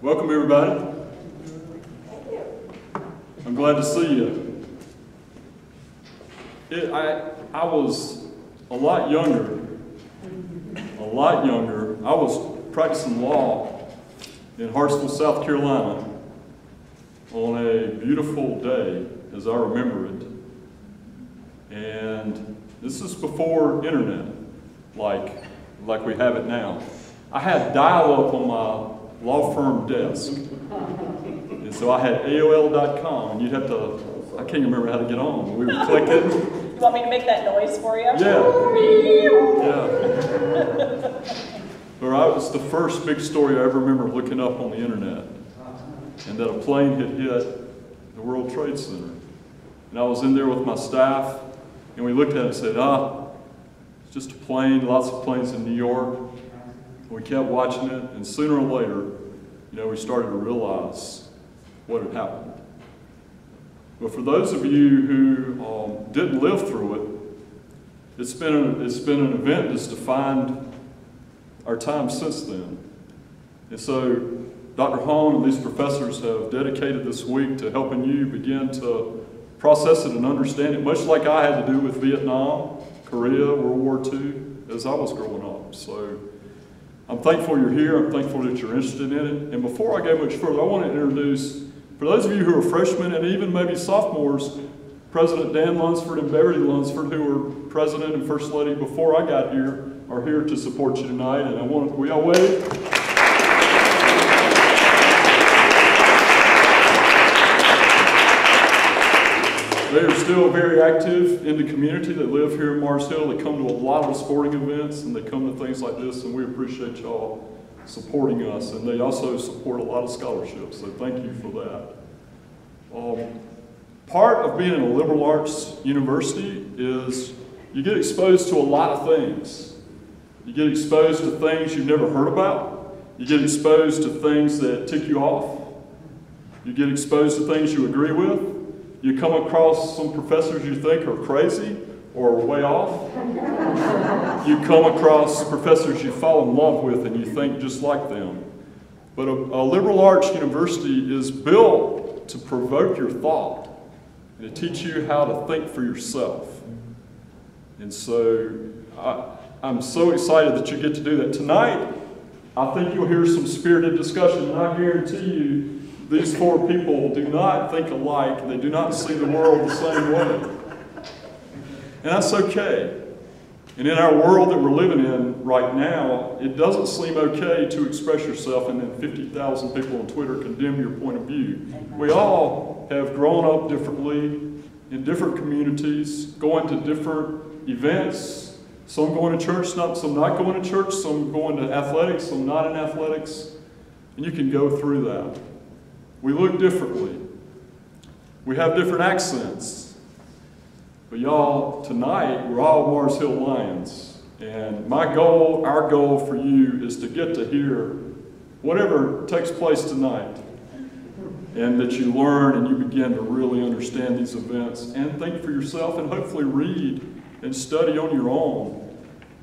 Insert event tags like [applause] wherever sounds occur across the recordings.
Welcome, everybody. I'm glad to see you. It, I, I was a lot younger, a lot younger. I was practicing law in Hartsville, South Carolina on a beautiful day, as I remember it. And this is before internet, like, like we have it now. I had dial-up on my law firm desk. And so I had AOL.com, and you'd have to, I can't remember how to get on. We would click it. You want me to make that noise for you? Yeah. Yeah. [laughs] But I was the first big story I ever remember looking up on the internet. And that a plane had hit the World Trade Center. And I was in there with my staff, and we looked at it and said, ah, it's just a plane, lots of planes in New York. We kept watching it, and sooner or later, you know, we started to realize what had happened. But for those of you who um, didn't live through it, it's been, a, it's been an event that's defined our time since then. And so Dr. Hawn and these professors have dedicated this week to helping you begin to process it and understand it, much like I had to do with Vietnam, Korea, World War II, as I was growing up. So I'm thankful you're here. I'm thankful that you're interested in it. And before I go much further, I want to introduce, for those of you who are freshmen and even maybe sophomores, President Dan Lunsford and Beverly Lunsford, who were President and First Lady before I got here, are here to support you tonight. And I want, we all wave? They are still very active in the community. They live here in Mars Hill. They come to a lot of sporting events and they come to things like this, and we appreciate y'all supporting us. And they also support a lot of scholarships, so thank you for that. Um, part of being in a liberal arts university is you get exposed to a lot of things. You get exposed to things you've never heard about. You get exposed to things that tick you off. You get exposed to things you agree with. You come across some professors you think are crazy or way off. you come across professors you fall in love with and you think just like them. But a, a liberal arts university is built to provoke your thought and to teach you how to think for yourself. And so I, I'm so excited that you get to do that. Tonight, I think you'll hear some spirited discussion, and I guarantee you these four people do not think alike. They do not see the world the same way. And that's okay. And in our world that we're living in right now, it doesn't seem okay to express yourself and then 50,000 people on Twitter condemn your point of view. We all have grown up differently in different communities, going to different events. Some going to church, some not going to church, some going to athletics, some not in athletics. And you can go through that. We look differently. We have different accents. But y'all, tonight, we're all Mars Hill Lions. And my goal, our goal for you is to get to hear whatever takes place tonight. And that you learn and you begin to really understand these events and think for yourself and hopefully read and study on your own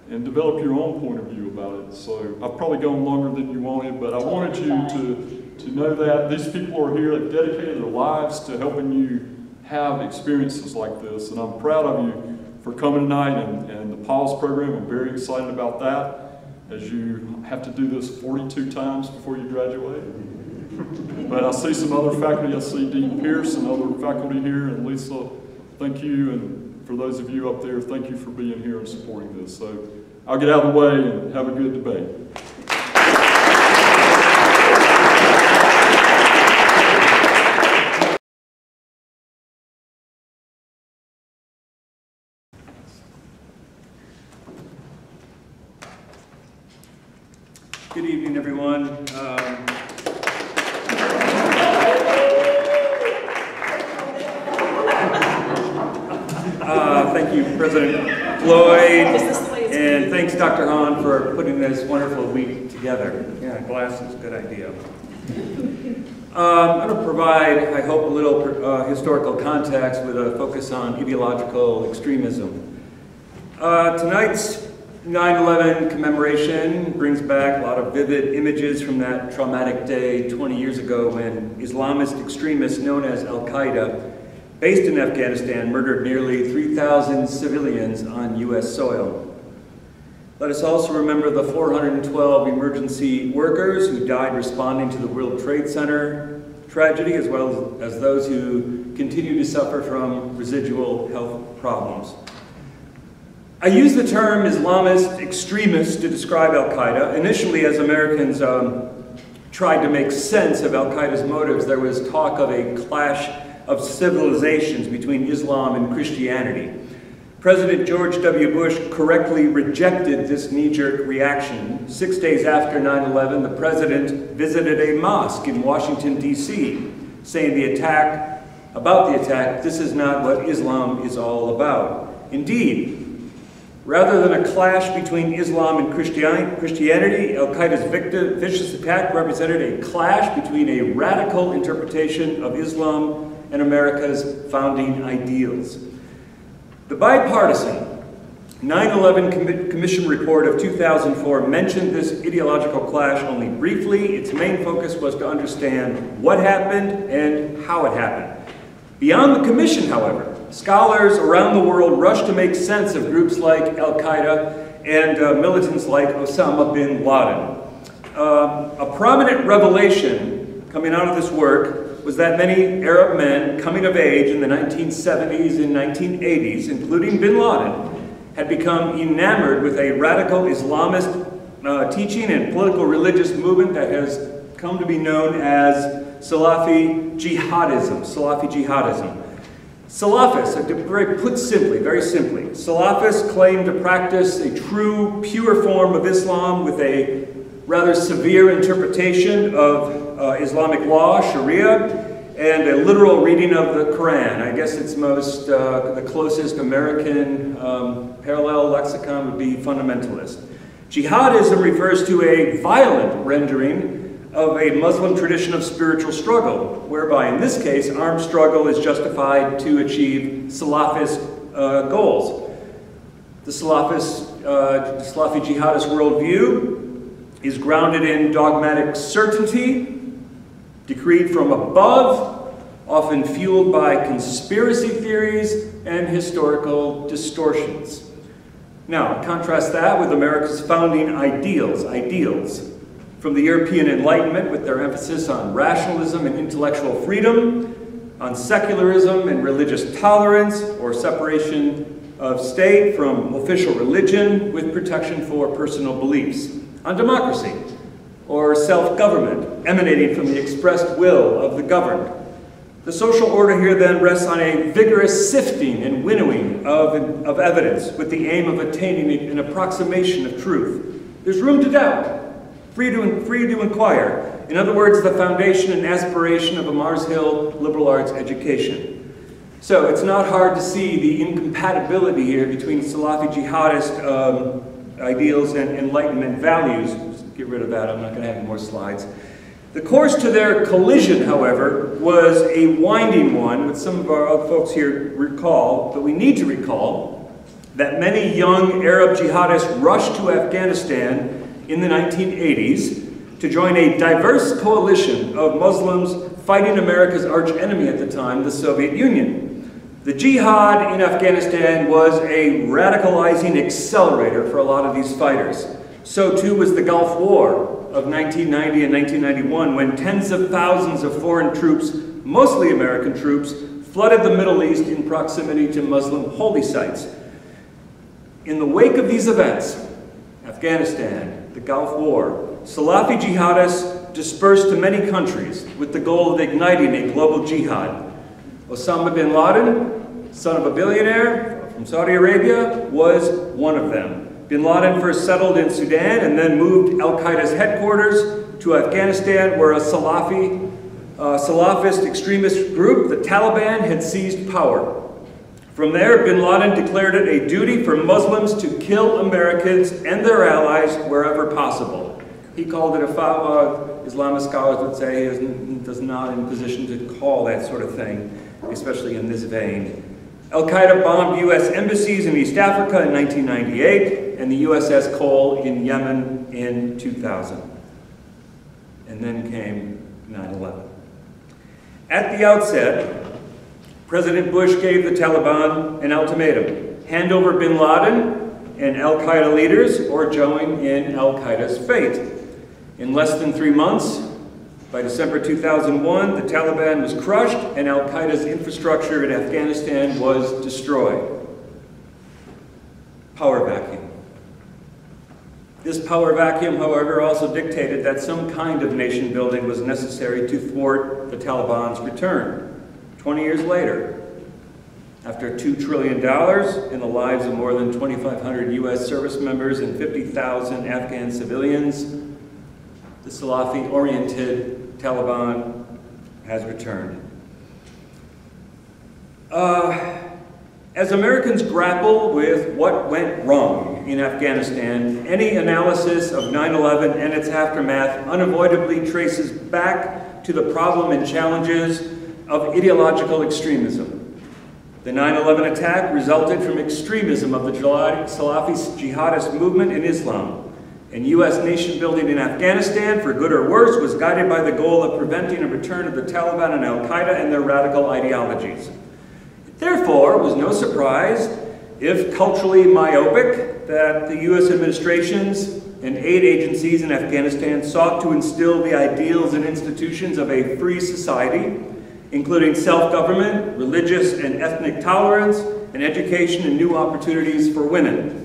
and develop your own point of view about it. So I've probably gone longer than you wanted, but I wanted you to to know that these people are here, they've dedicated their lives to helping you have experiences like this. And I'm proud of you for coming tonight and, and the PAWS program. I'm very excited about that as you have to do this 42 times before you graduate. but I see some other faculty. I see Dean Pierce and other faculty here. And Lisa, thank you. And for those of you up there, thank you for being here and supporting this. So I'll get out of the way and have a good debate. Good evening, everyone. Um, uh, thank you, President Floyd, and thanks, Dr. Hawn, for putting this wonderful week together. Yeah, glass is a good idea. Um, I'm going to provide, I hope, a little uh, context with a focus on ideological extremism. Uh, tonight's 9-11 commemoration brings back a lot of vivid images from that traumatic day 20 years ago when Islamist extremists known as Al-Qaeda, based in Afghanistan, murdered nearly 3,000 civilians on U.S. soil. Let us also remember the 412 emergency workers who died responding to the World Trade Center tragedy, as well as those who continue to suffer from residual health problems. I use the term Islamist extremist to describe al-Qaeda. Initially, as Americans um, tried to make sense of al-Qaeda's motives, there was talk of a clash of civilizations between Islam and Christianity. President George W. Bush correctly rejected this knee-jerk reaction. Six days after 9-11, the president visited a mosque in Washington, D.C., saying the attack, about the attack, this is not what Islam is all about. Indeed, rather than a clash between Islam and Christianity, Al-Qaeda's vicious attack represented a clash between a radical interpretation of Islam and America's founding ideals. The bipartisan 9-11 Commission report of 2004 mentioned this ideological clash only briefly. Its main focus was to understand what happened and how it happened. Beyond the Commission, however, scholars around the world rushed to make sense of groups like Al-Qaeda and uh, militants like Osama bin Laden. Uh, a prominent revelation coming out of this work was that many Arab men coming of age in the 1970s and 1980s, including bin Laden, had become enamored with a radical Islamist uh, teaching and political religious movement that has come to be known as Salafi jihadism. Salafi jihadism. Salafists, very put simply, very simply, Salafists claim to practice a true, pure form of Islam with a rather severe interpretation of uh, Islamic law, Sharia, and a literal reading of the Quran. I guess it's most, uh, the closest American um, parallel lexicon would be fundamentalist. Jihadism refers to a violent rendering of a Muslim tradition of spiritual struggle, whereby in this case, armed struggle is justified to achieve Salafist uh, goals. The Salafist, uh, Salafi jihadist worldview is grounded in dogmatic certainty, decreed from above, often fueled by conspiracy theories and historical distortions. Now, contrast that with America's founding ideals, ideals, from the European Enlightenment with their emphasis on rationalism and intellectual freedom, on secularism and religious tolerance or separation of state from official religion with protection for personal beliefs, on democracy, or self-government emanating from the expressed will of the governed. The social order here then rests on a vigorous sifting and winnowing of, of evidence with the aim of attaining an approximation of truth. There's room to doubt, free to, free to inquire. In other words, the foundation and aspiration of a Mars Hill liberal arts education. So it's not hard to see the incompatibility here between Salafi jihadist um, ideals and Enlightenment values get rid of that. I'm not going to have any more slides. The course to their collision, however, was a winding one, which some of our folks here recall, but we need to recall that many young Arab jihadists rushed to Afghanistan in the 1980s to join a diverse coalition of Muslims fighting America's arch enemy at the time, the Soviet Union. The jihad in Afghanistan was a radicalizing accelerator for a lot of these fighters. So too was the Gulf War of 1990 and 1991 when tens of thousands of foreign troops, mostly American troops, flooded the Middle East in proximity to Muslim holy sites. In the wake of these events, Afghanistan, the Gulf War, Salafi jihadists dispersed to many countries with the goal of igniting a global jihad. Osama bin Laden, son of a billionaire from Saudi Arabia, was one of them. Bin Laden first settled in Sudan and then moved al-Qaeda's headquarters to Afghanistan where a Salafi, uh, Salafist extremist group, the Taliban, had seized power. From there, bin Laden declared it a duty for Muslims to kill Americans and their allies wherever possible. He called it a fatwa. Islamic scholars would say he is not in position to call that sort of thing, especially in this vein. Al-Qaeda bombed U.S. embassies in East Africa in 1998. And the USS Cole in Yemen in 2000. And then came 9-11. At the outset, President Bush gave the Taliban an ultimatum. Hand over bin Laden and al-Qaeda leaders or join in al-Qaeda's fate. In less than three months, by December 2001, the Taliban was crushed and al-Qaeda's infrastructure in Afghanistan was destroyed. Power vacuum. This power vacuum, however, also dictated that some kind of nation building was necessary to thwart the Taliban's return. 20 years later, after $2 trillion in the lives of more than 2,500 U.S. service members and 50,000 Afghan civilians, the Salafi-oriented Taliban has returned. Uh, as Americans grapple with what went wrong in Afghanistan, any analysis of 9-11 and its aftermath unavoidably traces back to the problem and challenges of ideological extremism. The 9-11 attack resulted from extremism of the Salafi jihadist movement in Islam. And U.S. nation building in Afghanistan, for good or worse, was guided by the goal of preventing a return of the Taliban and al-Qaeda and their radical ideologies. Therefore, it was no surprise, if culturally myopic, that the U.S. administrations and aid agencies in Afghanistan sought to instill the ideals and institutions of a free society including self-government, religious and ethnic tolerance, and education and new opportunities for women.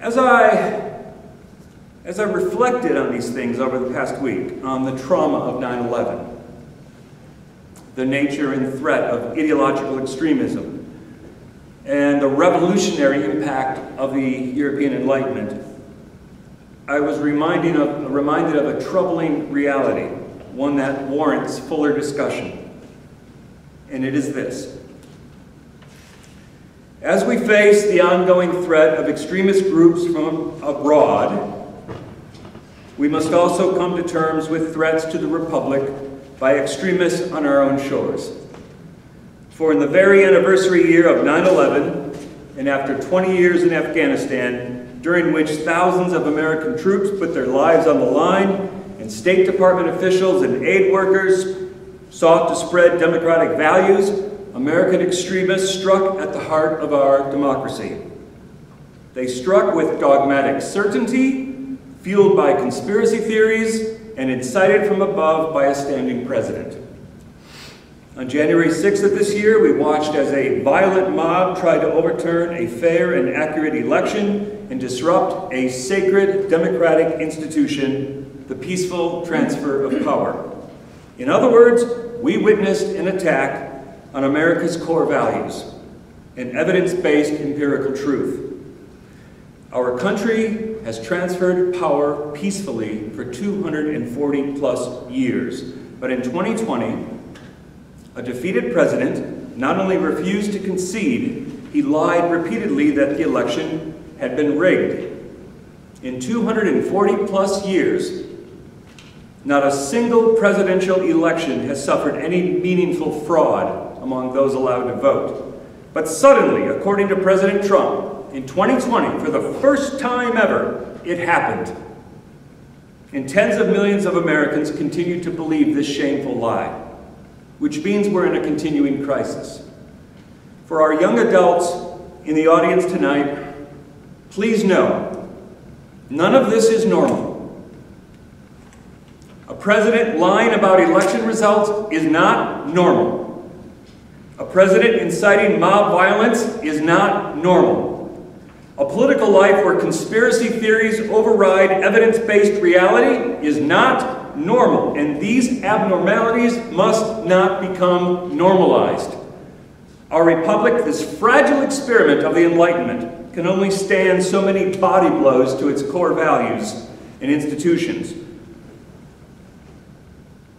As I, as I reflected on these things over the past week, on the trauma of 9-11, the nature and threat of ideological extremism, and the revolutionary impact of the European Enlightenment, I was reminded of, reminded of a troubling reality one that warrants fuller discussion. And it is this. As we face the ongoing threat of extremist groups from abroad, we must also come to terms with threats to the Republic by extremists on our own shores. For in the very anniversary year of 9-11, and after 20 years in Afghanistan, during which thousands of American troops put their lives on the line and State Department officials and aid workers sought to spread democratic values, American extremists struck at the heart of our democracy. They struck with dogmatic certainty, fueled by conspiracy theories, and incited from above by a standing president. On January 6th of this year, we watched as a violent mob tried to overturn a fair and accurate election and disrupt a sacred democratic institution the peaceful transfer of power. In other words, we witnessed an attack on America's core values and evidence-based empirical truth. Our country has transferred power peacefully for 240 plus years, but in 2020, a defeated president not only refused to concede, he lied repeatedly that the election had been rigged. In 240 plus years, not a single presidential election has suffered any meaningful fraud among those allowed to vote. But suddenly, according to President Trump, in 2020, for the first time ever, it happened. And tens of millions of Americans continue to believe this shameful lie, which means we're in a continuing crisis. For our young adults in the audience tonight, please know, none of this is normal. A president lying about election results is not normal. A president inciting mob violence is not normal. A political life where conspiracy theories override evidence-based reality is not normal, and these abnormalities must not become normalized. Our republic, this fragile experiment of the Enlightenment, can only stand so many body blows to its core values and institutions.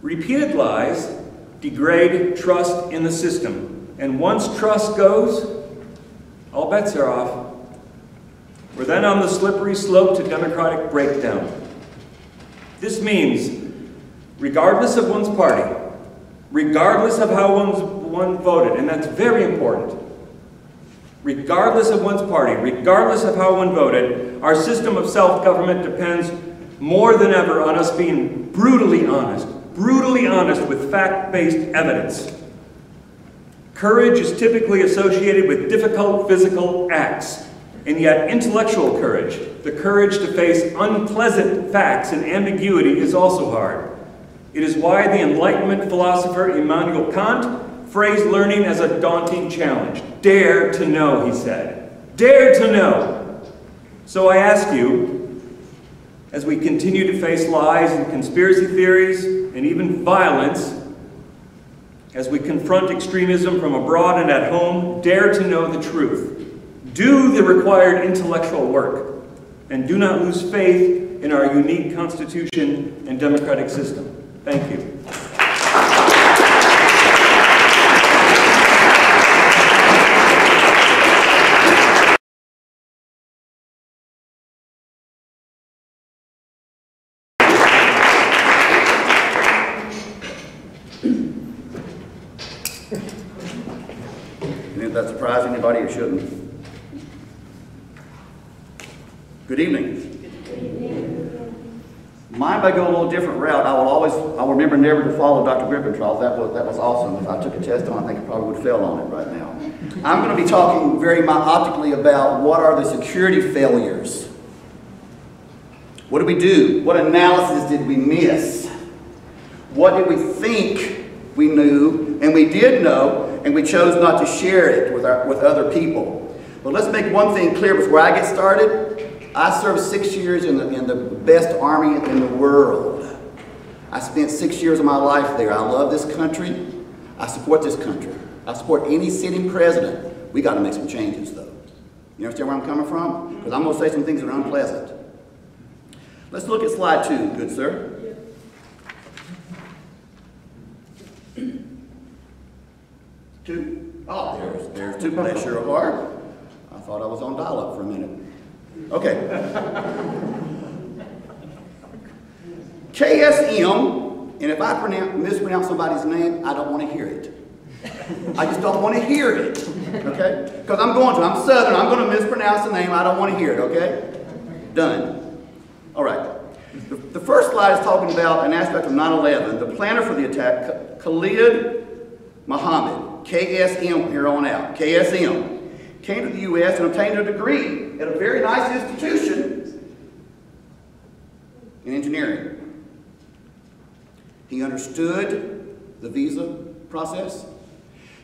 Repeated lies degrade trust in the system. And once trust goes, all bets are off. We're then on the slippery slope to democratic breakdown. This means, regardless of one's party, regardless of how one's, one voted, and that's very important, regardless of one's party, regardless of how one voted, our system of self-government depends more than ever on us being brutally honest, brutally honest with fact-based evidence. Courage is typically associated with difficult physical acts, and yet intellectual courage, the courage to face unpleasant facts and ambiguity is also hard. It is why the Enlightenment philosopher Immanuel Kant phrased learning as a daunting challenge. Dare to know, he said. Dare to know. So I ask you, as we continue to face lies and conspiracy theories and even violence, as we confront extremism from abroad and at home, dare to know the truth. Do the required intellectual work, and do not lose faith in our unique Constitution and democratic system. Thank you. That surprised anybody, it shouldn't. Good evening. Mine may go a little different route. I will always, I will remember never to follow Dr. Gripentrog. That was, that was awesome. If I took a test on, it, I think I probably would fail on it right now. I'm going to be talking very myopically about what are the security failures. What did we do? What analysis did we miss? What did we think we knew and we did know and we chose not to share it with, our, with other people? But let's make one thing clear before I get started. I served six years in the, in the best army in the world. I spent six years of my life there. I love this country. I support this country. I support any sitting president. We got to make some changes, though. You understand where I'm coming from? Because I'm going to say some things that are unpleasant. Let's look at slide two, good sir. Two. Oh, there's, there's two. Bless your heart. I thought I was on dial-up for a minute. Okay. KSM, and if I pronounce, mispronounce somebody's name, I don't want to hear it. I just don't want to hear it, okay? Because I'm going to. I'm Southern. I'm going to mispronounce the name. I don't want to hear it, okay? Done. All right. The, the first slide is talking about an aspect of 9-11. The planner for the attack, Khalid Muhammad, KSM here on out, KSM, came to the U.S. and obtained a degree at a very nice institution in engineering. He understood the visa process.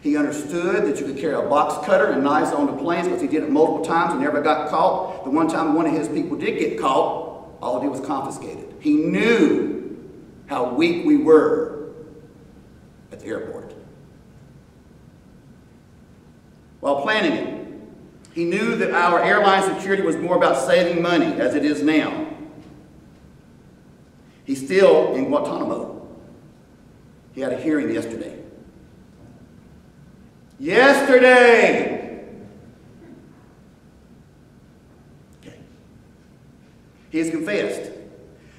He understood that you could carry a box cutter and knives on the planes because he did it multiple times and never got caught. The one time one of his people did get caught, all did was confiscated. He knew how weak we were at the airport. While planning it, he knew that our airline security was more about saving money, as it is now. He's still in Guantanamo. He had a hearing yesterday. Yesterday! Okay. He has confessed.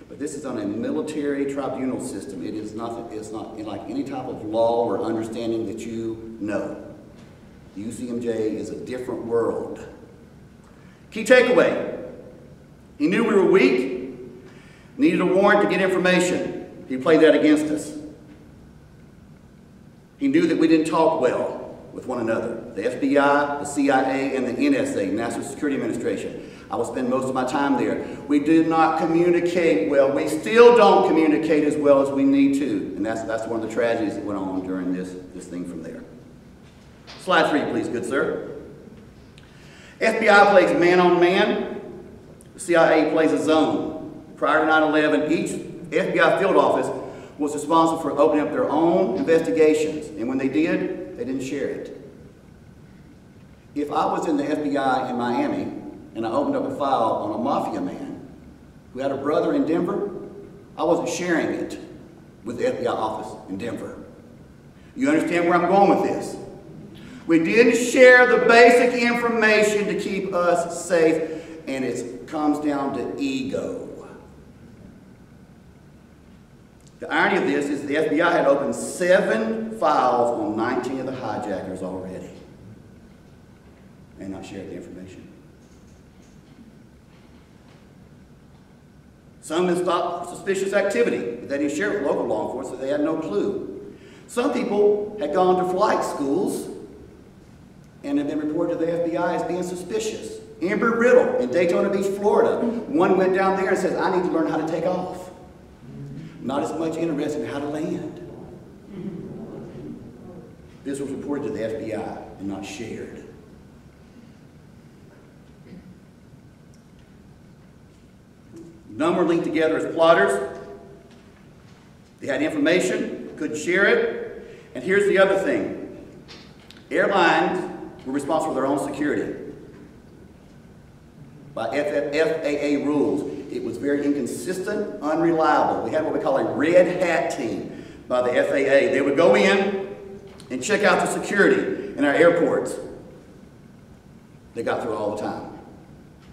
But this is on a military tribunal system. It is not, it's not like any type of law or understanding that you know. UCMJ is a different world. Key takeaway. He knew we were weak, needed a warrant to get information. He played that against us. He knew that we didn't talk well with one another. The FBI, the CIA, and the NSA, National Security Administration. I will spend most of my time there. We did not communicate well. We still don't communicate as well as we need to. And that's, that's one of the tragedies that went on during this, this thing from there. Slide three, please, good sir. FBI plays man on man. CIA plays a zone. Prior to 9-11, each FBI field office was responsible for opening up their own investigations. And when they did, they didn't share it. If I was in the FBI in Miami and I opened up a file on a mafia man who had a brother in Denver, I wasn't sharing it with the FBI office in Denver. You understand where I'm going with this? We didn't share the basic information to keep us safe, and it comes down to ego. The irony of this is the FBI had opened seven files on 19 of the hijackers already. and not shared the information. Some had stopped suspicious activity, but they didn't share it with local law enforcement, so they had no clue. Some people had gone to flight schools and had been reported to the FBI as being suspicious. Embry-Riddle in Daytona Beach, Florida. One went down there and says, I need to learn how to take off. Not as much interested in how to land. This was reported to the FBI and not shared. None were linked together as plotters. They had information, couldn't share it. And here's the other thing. Airlines were responsible for their own security. By FAA rules, it was very inconsistent, unreliable. We had what we call a red hat team by the FAA. They would go in and check out the security in our airports. They got through all the time.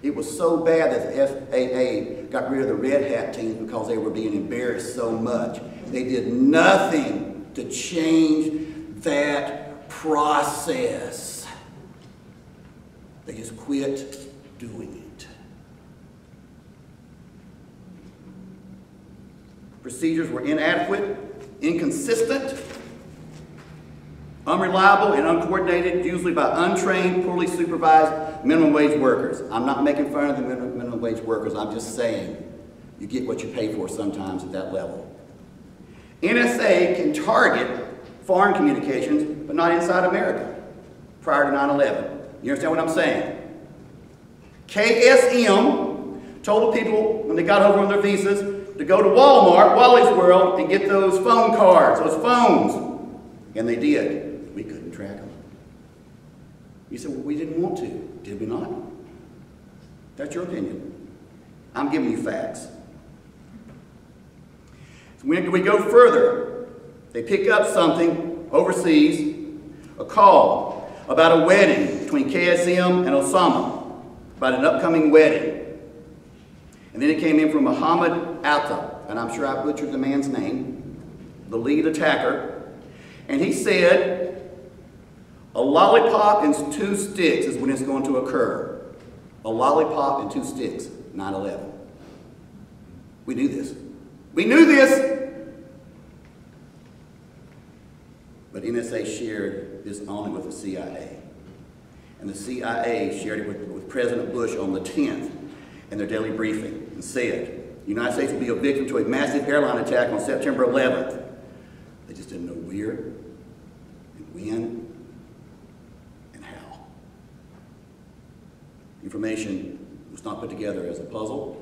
It was so bad that the FAA got rid of the red hat teams because they were being embarrassed so much. They did nothing to change that process. They just quit doing it. Procedures were inadequate, inconsistent, unreliable, and uncoordinated, usually by untrained, poorly supervised minimum wage workers. I'm not making fun of the minimum, wage workers, I'm just saying you get what you pay for sometimes at that level. NSA can target foreign communications, but not inside America prior to 9 11. You understand what I'm saying? KSM told the people when they got over on their visas to go to Walmart, Wally's World, and get those phone cards, those phones. And they did. We couldn't track them. You said, well, we didn't want to. Did we not? That's your opinion. I'm giving you facts. So when we go further, they pick up something overseas, a call about a wedding between KSM and Osama, about an upcoming wedding. And then it came in from Muhammad Atta, and I'm sure I butchered the man's name, the lead attacker. And he said, a lollipop and two sticks is when it's going to occur. A lollipop and two sticks, 9-11. We knew this. We knew this! But NSA shared this only with the CIA. And the CIA shared it with, with President Bush on the 10th in their daily briefing and said, the United States will be a victim to a massive airline attack on September 11th. They just didn't know where and when and how. Information was not put together as a puzzle.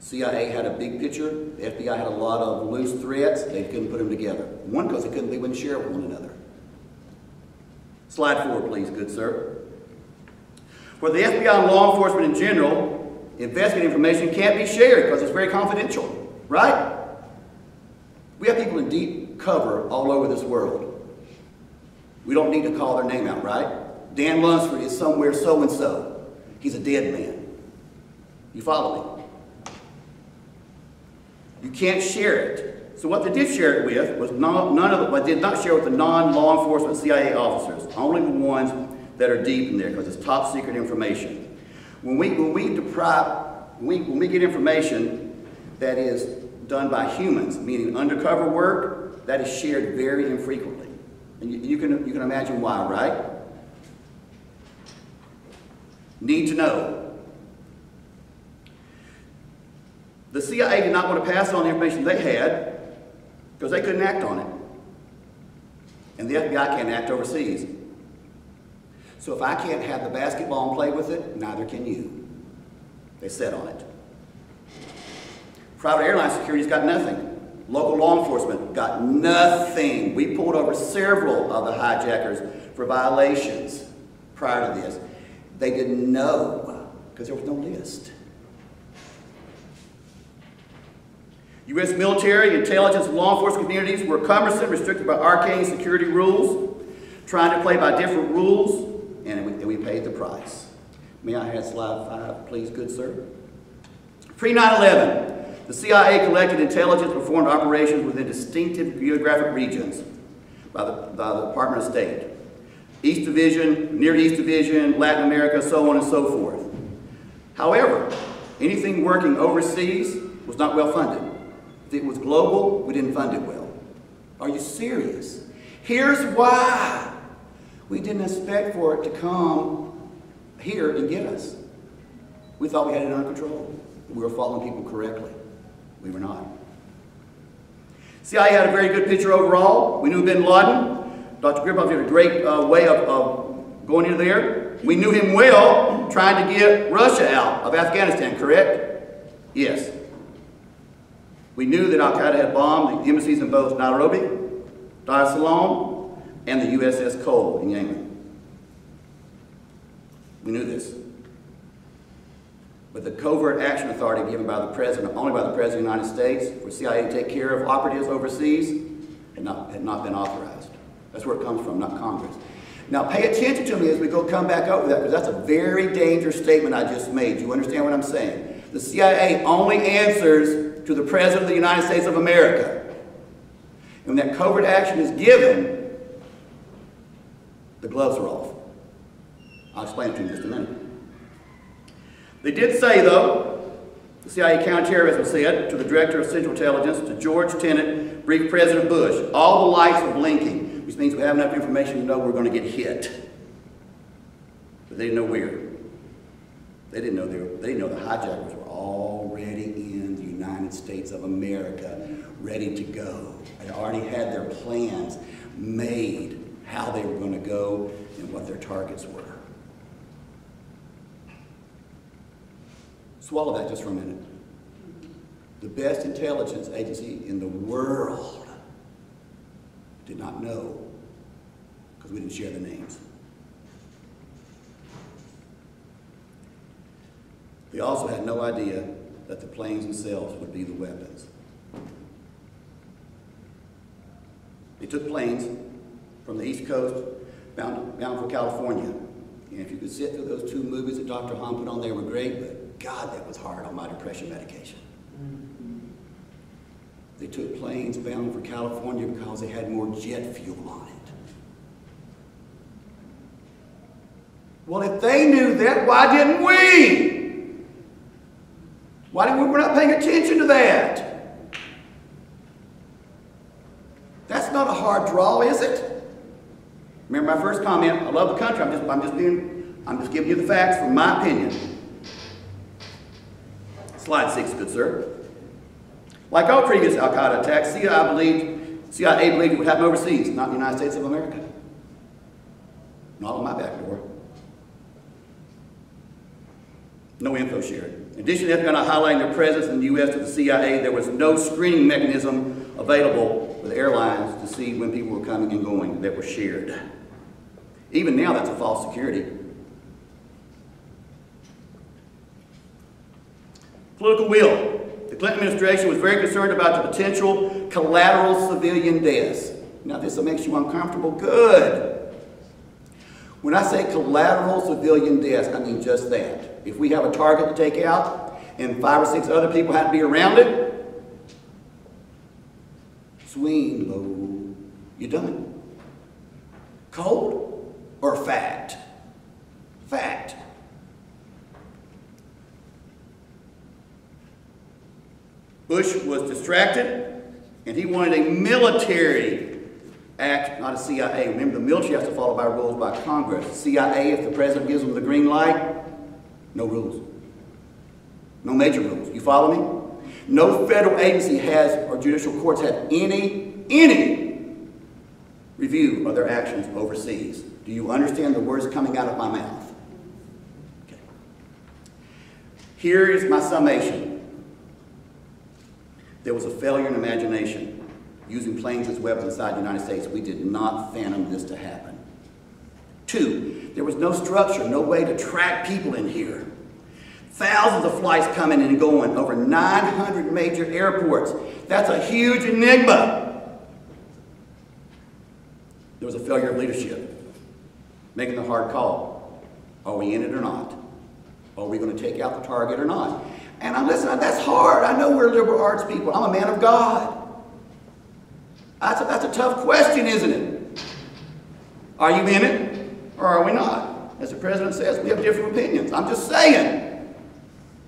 CIA had a big picture. The FBI had a lot of loose threads. They couldn't put them together. One, because they couldn't, they wouldn't share with one another. Slide four, please, good sir. For the FBI and law enforcement in general, investigating information can't be shared because it's very confidential, right? We have people in deep cover all over this world. We don't need to call their name out, right? Dan Lunsford is somewhere so-and-so. He's a dead man. You follow me? You can't share it. So what they did share it with was non, none of the, they did not share with the non-law enforcement CIA officers, only the ones that are deep in there because it's top secret information. When we, when we deprive, when we, when we get information that is done by humans, meaning undercover work, that is shared very infrequently. And you, you, can, you can imagine why, right? Need to know. The CIA did not want to pass on the information they had because they couldn't act on it. And the FBI can't act overseas. So if I can't have the basketball and play with it, neither can you. They set on it. Private airline security's got nothing. Local law enforcement got nothing. We pulled over several of the hijackers for violations prior to this. They didn't know because there was no list. U.S. military, intelligence, and law enforcement communities were cumbersome, restricted by arcane security rules, trying to play by different rules, and we, and we paid the price. May I have slide five, please, good sir? Pre 9 11, the CIA collected intelligence, performed operations within distinctive geographic regions by the, by the Department of State. East Division, Near East Division, Latin America, so on and so forth. However, anything working overseas was not well funded. It was global, we didn't fund it well. Are you serious? Here's why. We didn't expect for it to come here and get us. We thought we had it under control. We were following people correctly. We were not. CIA had a very good picture overall. We knew bin Laden. Dr. Gripov did a great uh, way of, of going into there. We knew him well trying to get Russia out of Afghanistan, correct? Yes. We knew that Al Qaeda had bombed the embassies in both Nairobi, Dar es Salaam, and the USS Cole in Yemen. We knew this. But the covert action authority given by the President, only by the President of the United States, for CIA to take care of operatives overseas, had not, had not been authorized. That's where it comes from, not Congress. Now pay attention to me as we go come back over that, because that's a very dangerous statement I just made. Do you understand what I'm saying? The CIA only answers to the President of the United States of America. And when that covert action is given, the gloves are off. I'll explain it to you in just a minute. They did say, though, the CIA counterterrorism said to the Director of Central Intelligence, to George Tenet, brief President Bush, all the lights are blinking, which means we have enough information to know we're going to get hit. But they didn't know where. They didn't know they, were, they didn't know the hijackers were already in United States of America, ready to go. They already had their plans made, how they were going to go and what their targets were. Swallow that just for a minute. The best intelligence agency in the world did not know because we didn't share the names. They also had no idea that the planes themselves would be the weapons. They took planes from the East Coast bound, bound for California. And if you could sit through those two movies that Dr. Hawn put on, they were great, but God, that was hard on my depression medication. They took planes bound for California because they had more jet fuel on it. Well, if they knew that, why didn't we? Why didn't we? We're not paying attention to that. That's not a hard draw, is it? Remember my first comment, I love the country, I'm just, I'm just being, I'm just giving you the facts from my opinion. Slide six, good sir. Like all previous Al-Qaeda attacks, CIA believed, CIA believed it would happen overseas, not in the United States of America. Not on my back door. No info shared. In addition to FBI highlighting their presence in the U.S. to the CIA, there was no screening mechanism available for the airlines to see when people were coming and going that were shared. Even now, that's a false security. Political will. The Clinton administration was very concerned about the potential collateral civilian deaths. Now, this makes you uncomfortable. Good. When I say collateral civilian deaths, I mean just that. If we have a target to take out and five or six other people have to be around it, swing low, you're done. Cold or fact? Fact. Bush was distracted and he wanted a military act, not a CIA. Remember, the military has to follow by rules by Congress. CIA, if the president gives them the green light, no rules. No major rules. You follow me? No federal agency has, or judicial courts have any, any review of their actions overseas. Do you understand the words coming out of my mouth? Okay. Here is my summation. There was a failure in imagination using planes as weapons inside the United States. We did not fathom this to happen. Two, there was no structure, no way to track people in here. Thousands of flights coming and going, over 900 major airports. That's a huge enigma. There was a failure of leadership, making the hard call. Are we in it or not? Are we going to take out the target or not? And I'm listening, that's hard. I know we're liberal arts people. I'm a man of God. That's a, that's a tough question, isn't it? Are you in it? Or are we not? As the president says, we have different opinions. I'm just saying.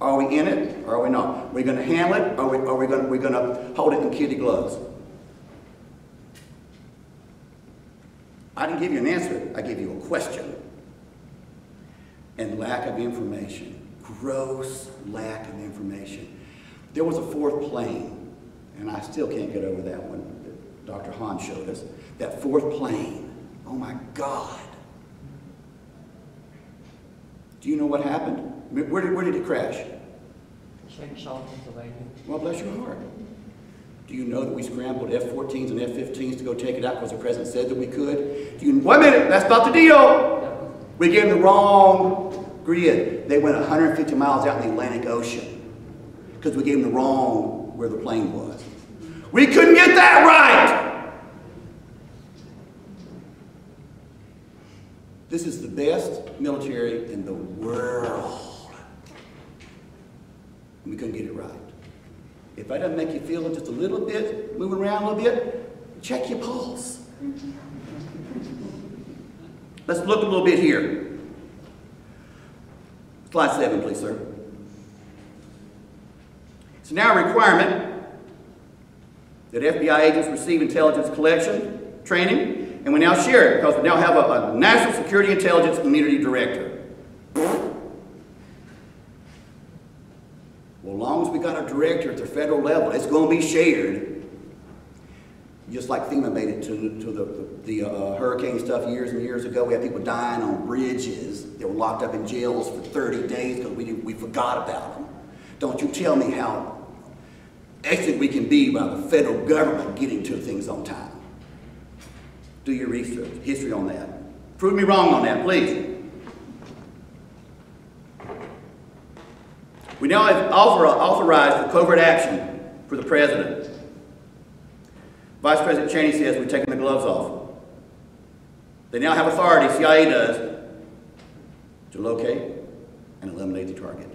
Are we in it or are we not? Are we going to handle it or are we, going, to hold it in kitty gloves? I didn't give you an answer, I gave you a question. And lack of information, gross lack of information. There was a fourth plane, and I still can't get over that one Dr. Hawn showed us. That fourth plane, oh my God. Do you know what happened? Where did, where did it crash? Shanksville, Pennsylvania. Well, bless your heart. Do you know that we scrambled F-14s and F-15s to go take it out because the president said that we could? Do you, a minute, that's not the deal. We gave them the wrong grid. They went 150 miles out in the Atlantic Ocean because we gave them the wrong where the plane was. We couldn't get that right. This is the best military in the world. And we couldn't get it right. If I don't make you feel it just a little bit, moving around a little bit, check your pulse. Let's look a little bit here. Slide seven, please, sir. It's now a requirement that FBI agents receive intelligence collection, training, and we now share it because we now have a, a National Security Intelligence Community Director. Well, as long as we got a director at the federal level, it's going to be shared. Just like FEMA made it to, to the, the uh, hurricane stuff years and years ago. We had people dying on bridges. They were locked up in jails for 30 days because we, we forgot about them. Don't you tell me how excellent we can be by the federal government getting to things on time. Do your research, history on that. Prove me wrong on that, please. We now have author- authorized the covert action for the president. Vice President Cheney says we're taking the gloves off. They now have authority, CIA does, to locate and eliminate the target.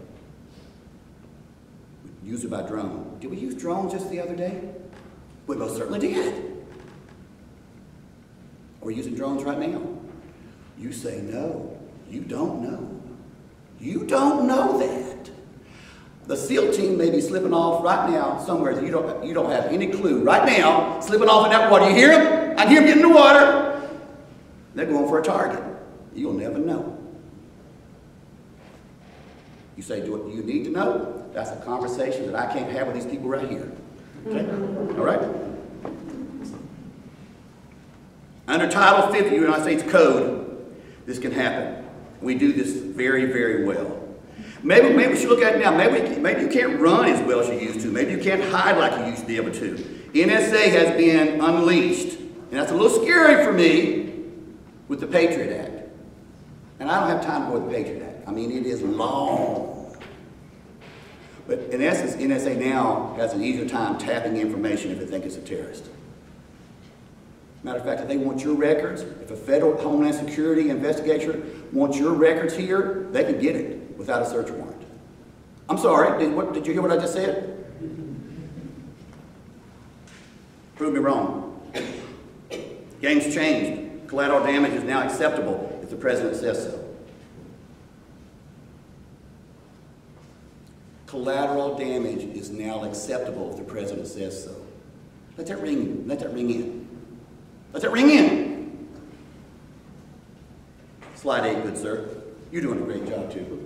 Use it by drone. Did we use drones just the other day? We most certainly did. We're using drones right now. You say no. You don't know. You don't know that. The SEAL team may be slipping off right now somewhere that you don't, you don't have any clue. Right now, slipping off in that water. You hear them? I hear them getting in the water. They're going for a target. You'll never know. You say, do you need to know? That's a conversation that I can't have with these people right here. Okay? All right? Under Title 50 of the United States Code, this can happen. We do this very, very well. Maybe, maybe we should look at it now. Maybe, maybe you can't run as well as you used to. Maybe you can't hide like you used to be able to. NSA has been unleashed. And that's a little scary for me with the Patriot Act. And I don't have time with the Patriot Act. I mean, it is long. But in essence, NSA now has an easier time tapping information if they think it's a terrorist. Matter of fact, if they want your records, if a federal Homeland Security investigator wants your records here, they can get it without a search warrant. I'm sorry, did, what, did you hear what I just said? Prove me wrong. Game's changed. Collateral damage is now acceptable if the president says so. Collateral damage is now acceptable if the president says so. Let that ring, let that ring in. Let that ring in. Slide eight, good sir. You're doing a great job too.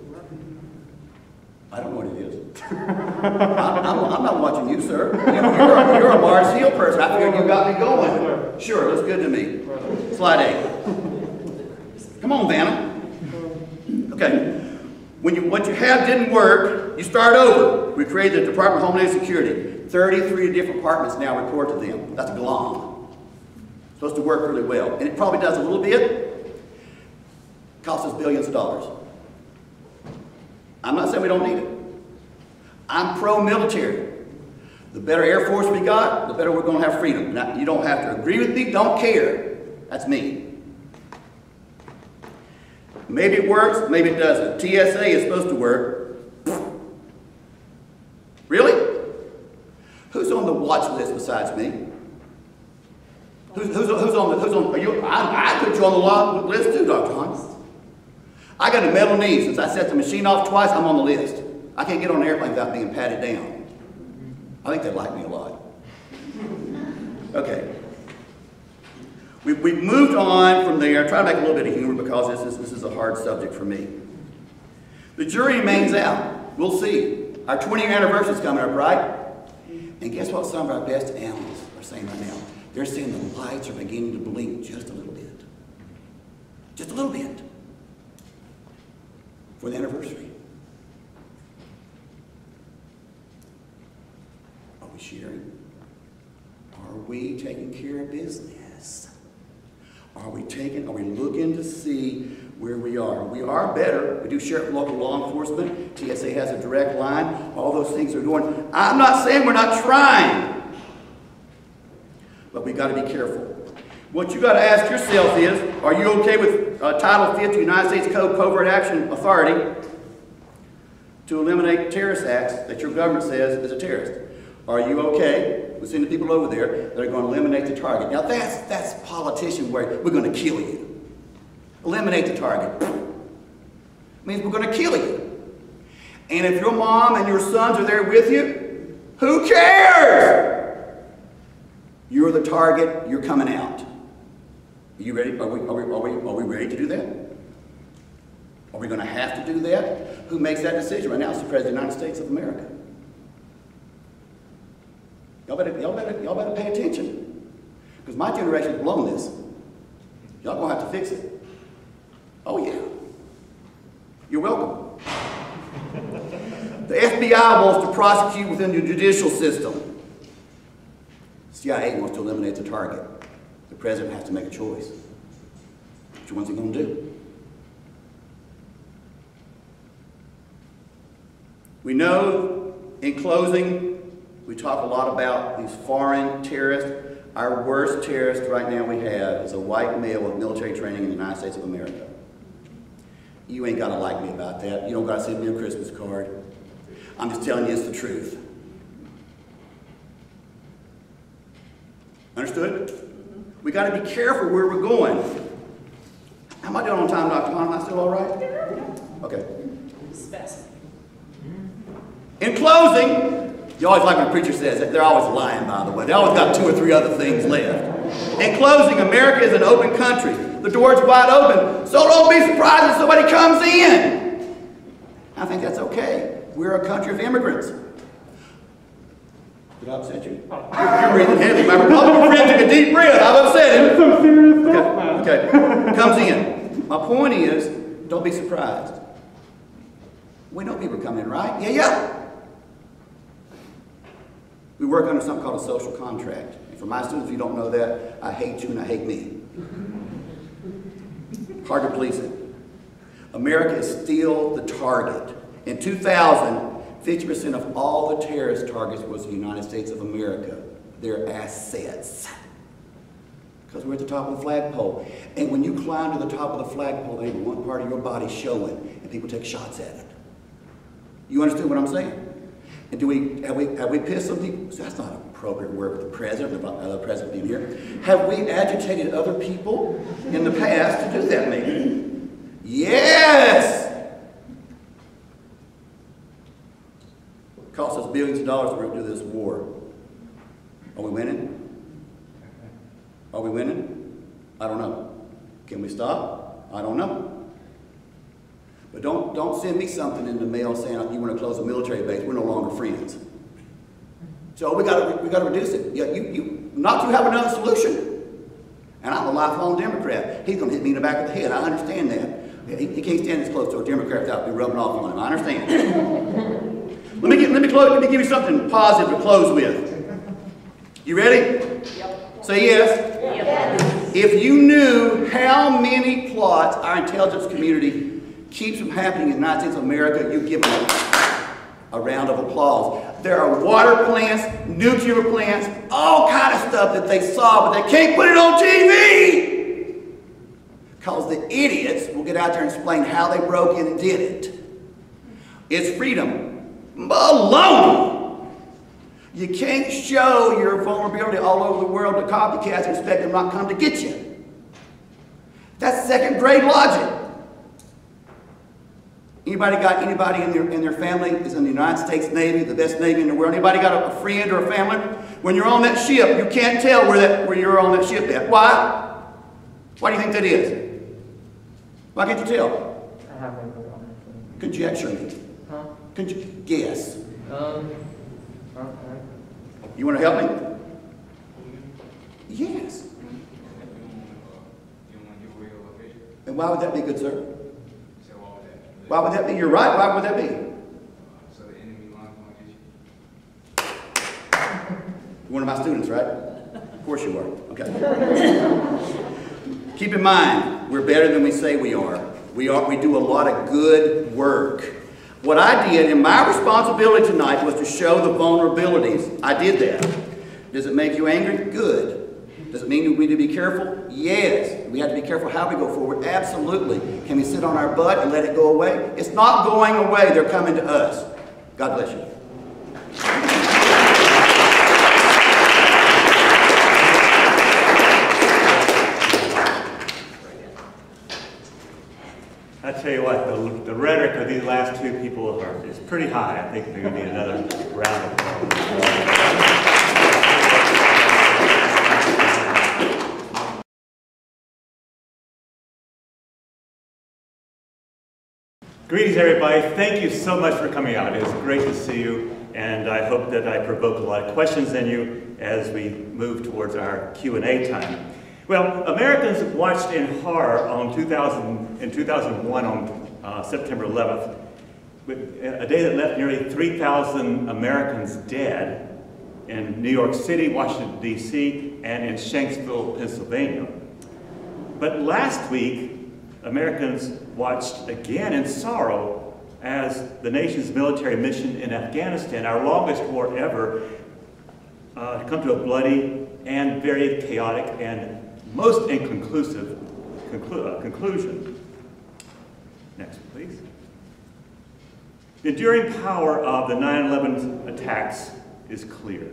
I don't know what it is. [laughs] I'm, I'm, I'm not watching you, sir. You- You're, a- you're a Mars Hill person. I figured you got me going. Sure, looks good to me. Slide eight. Come on, Vanna. Okay. When you, what you have didn't work, you start over. We created the Department of Homeland Security. 33 different departments now report to them. That's a GLOM. Supposed to work really well. And it probably does a little bit. Costs us billions of dollars. I'm not saying we don't need it. I'm pro-military. The better Air Force we got, the better we're going to have freedom. Now, you don't have to agree with me, don't care. That's me. Maybe it works, maybe it doesn't. TSA is supposed to work. Really? Who's on the watch list besides me? Who's, who's, who's on the, who's on, are you, I, I put you on the lot list too, Dr. Hunt. I got a metal knee. Since I set the machine off twice, I'm on the list. I can't get on an airplane without being patted down. I think they like me a lot. Okay. We, we've moved on from there. Try to make a little bit of humor because this is, this is a hard subject for me. The jury remains out. We'll see. Our 20 year anniversary is coming up, right? And guess what some of our best analysts are saying right now? They're saying the lights are beginning to blink just a little bit. Just a little bit. For the anniversary. Are we sharing? Are we taking care of business? Are we taking, are we looking to see where we are? We are better. We do share it with local law enforcement. TSA has a direct line. All those things are doing. I'm not saying we're not trying. But we've got to be careful. What you got to ask yourself is, are you okay with uh, Title 50 United States Code Covert Action Authority to eliminate terrorist acts that your government says is a terrorist? Are you okay with sending people over there that are going to eliminate the target? Now that's, that's politician where we're going to kill you. Eliminate the target. means we're going to kill you. And if your mom and your sons are there with you, who cares? You're the target, you're coming out. Are you ready? Are we, are we, are we, are we ready to do that? Are we going to have to do that? Who makes that decision right now? It's the President of the United States of America. Y'all better, y'all better, y'all better pay attention. Because my generation's blown this. Y'all gonna have to fix it. Oh yeah. You're welcome. [laughs] the FBI wants to prosecute within the judicial system. CIA wants to eliminate the target. The president has to make a choice. Which one's he gonna do? We know, in closing, we talk a lot about these foreign terrorists. Our worst terrorist right now we have is a white male with military training in the United States of America. You ain't gotta like me about that. You don't gotta send me a Christmas card. I'm just telling you it's the truth. Understood? We gotta be careful where we're going. How am I doing on time, Dr. Hawn? Am I still all right? Okay. In closing, you always like when a preacher says that. They're always lying, by the way. They always got two or three other things left. In closing, America is an open country. The door's wide open. So don't be surprised if somebody comes in. I think that's okay. We're a country of immigrants. Did I upset you? Oh. You're, you're breathing heavy. My Republican friend took a deep breath. I've upset him. Some serious Okay. okay. [laughs] Comes in. My point is, don't be surprised. We know people come in, right? Yeah, yeah. We work under something called a social contract. And for my students, if you don't know that, I hate you and I hate me. Hard to please it. America is still the target. In 2000, 50% of all the terrorist targets was the United States of America. Their assets. Because we're at the top of the flagpole. And when you climb to the top of the flagpole, there's one part of your body showing, and people take shots at it. You understand what I'm saying? And do we have we have we pissed some people? That's not appropriate word with the president, the other president being here. Have we agitated other people in the past to do that? Maybe. Yes. Cost us billions of dollars to do this war. Are we winning? Are we winning? I don't know. Can we stop? I don't know. But don't, don't send me something in the mail saying you want to close a military base. We're no longer friends. So we got to we got to reduce it. Yeah, you, you not to have another solution. And I'm a lifelong Democrat. He's going to hit me in the back of the head. I understand that. He, he can't stand this close to a Democrat without me rubbing off on him. I understand. [laughs] let me get, let me close. Let me give you something positive to close with. You ready? Yep. Say yes. Yep. If you knew how many plots our intelligence community keeps from happening in the United States of America, you'd give them a, a round of applause. There are water plants, nuclear plants, all kind of stuff that they saw, but they can't put it on TV. Because the idiots will get out there and explain how they broke in and did it. It's freedom. Baloney! You can't show your vulnerability all over the world to copycats and expect them not come to get you. That's second grade logic. Anybody got anybody in their, in their family is in the United States Navy, the best Navy in the world? Anybody got a, a friend or a family? When you're on that ship, you can't tell where, that, where you're on that ship at. Why? Why do you think that is? Why can't you tell? I haven't been on it. Conjecture me. Huh? you guess. Um, okay. You want to help me? Yes. And why would that be, good sir? Why would that be? You're right. Why would that be? So the enemy line won't get you. You're one of my students, right? Of course you are. Okay. [laughs] Keep in mind, we're better than we say we are. We are. We do a lot of good work. What I did, and my responsibility tonight was to show the vulnerabilities. I did that. Does it make you angry? Good. Does it mean we need to be careful? Yes. We have to be careful how we go forward. Absolutely. Can we sit on our butt and let it go away? It's not going away. They're coming to us. God bless you. I tell you what, the, the rhetoric of these last two people are, is pretty high. I think they're going to need another round of applause. Greetings, everybody. Thank you so much for coming out. It was great to see you, and I hope that I provoked a lot of questions in you as we move towards our Q&A time. Well, Americans watched in horror on 2000, in 2001 on uh, September 11th, with- a day that left nearly 3,000 Americans dead in New York City, Washington, D.C., and in Shanksville, Pennsylvania. But last week, Americans watched again in sorrow as the nation's military mission in Afghanistan, our longest war ever, uh, come to a bloody and very chaotic and most inconclusive conclu- uh, conclusion. Next, please. The enduring power of the 9 11 attacks is clear.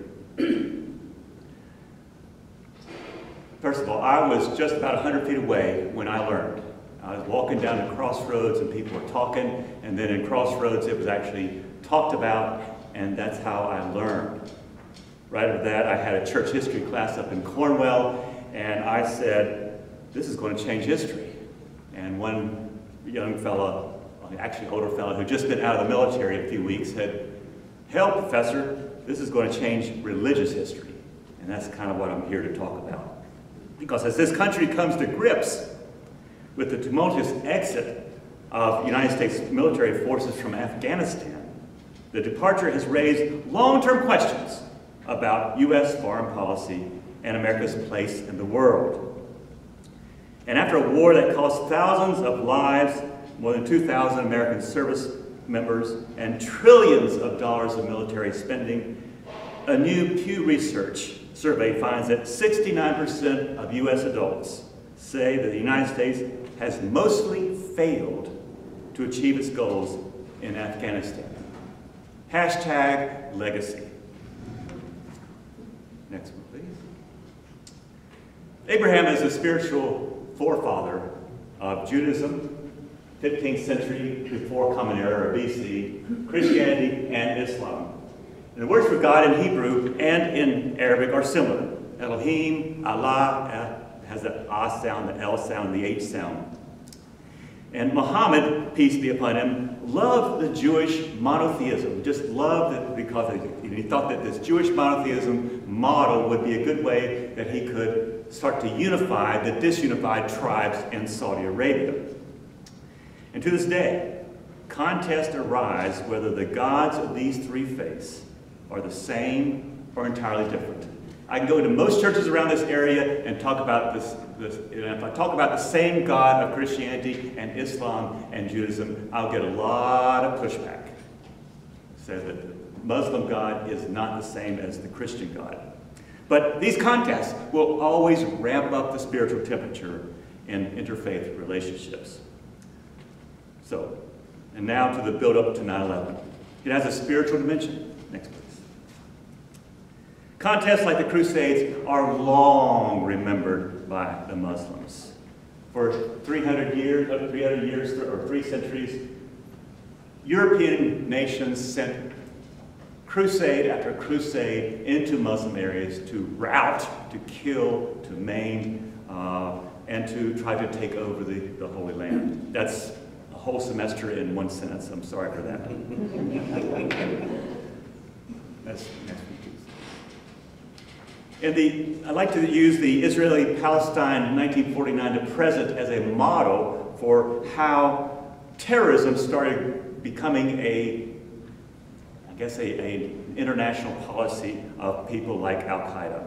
First of all, I was just about 100 feet away when I learned. I was walking down the crossroads and people were talking, and then in crossroads it was actually talked about, and that's how I learned. Right after that, I had a church history class up in Cornwall, and I said, This is going to change history. And one young fellow, uh, actually older fellow, who'd just been out of the military a few weeks, said, Hell, Professor, this is going to change religious history. And that's kind of what I'm here to talk about. Because as this country comes to grips with the tumultuous exit of United States military forces from Afghanistan, the departure has raised long-term questions about U.S. foreign policy and America's place in the world. And after a war that cost thousands of lives, more than 2,000 American service members, and trillions of dollars of military spending, a new Pew Research survey finds that 69% of U.S. adults say that the United States has mostly failed to achieve its goals in Afghanistan. Hashtag legacy. Next one. Abraham is the spiritual forefather of Judaism, 15th century before Common Era BC, Christianity, and Islam. And the words for God in Hebrew and in Arabic are similar. Elohim, Allah, uh, has the ah sound, the L sound, the H sound. And Muhammad, peace be upon him, loved the Jewish monotheism. Just loved it because he thought that this Jewish monotheism model would be a good way that he could start to unify the disunified tribes in Saudi Arabia. And to this day, contests arise whether the gods of these three faiths are the same or entirely different. I can go into most churches around this area and talk about this, this and if I talk about the same God of Christianity and Islam and Judaism, I'll get a lot of pushback. Say that Muslim God is not the same as the Christian God. But these contests will always ramp up the spiritual temperature in interfaith relationships. So, and now to the build up to 9 11. It has a spiritual dimension. Next, please. Contests like the Crusades are long remembered by the Muslims. For 300 years, uh, 300 years or three centuries, European nations sent crusade after crusade into Muslim areas to rout, to kill, to maim, uh, and to try to take over the, the Holy Land. That's a whole semester in one sentence. I'm sorry for that. [laughs] That's next week. And the, I like to use the Israeli-Palestine 1949 to present as a model for how terrorism started becoming a, guess, a, international policy of people like Al-Qaeda.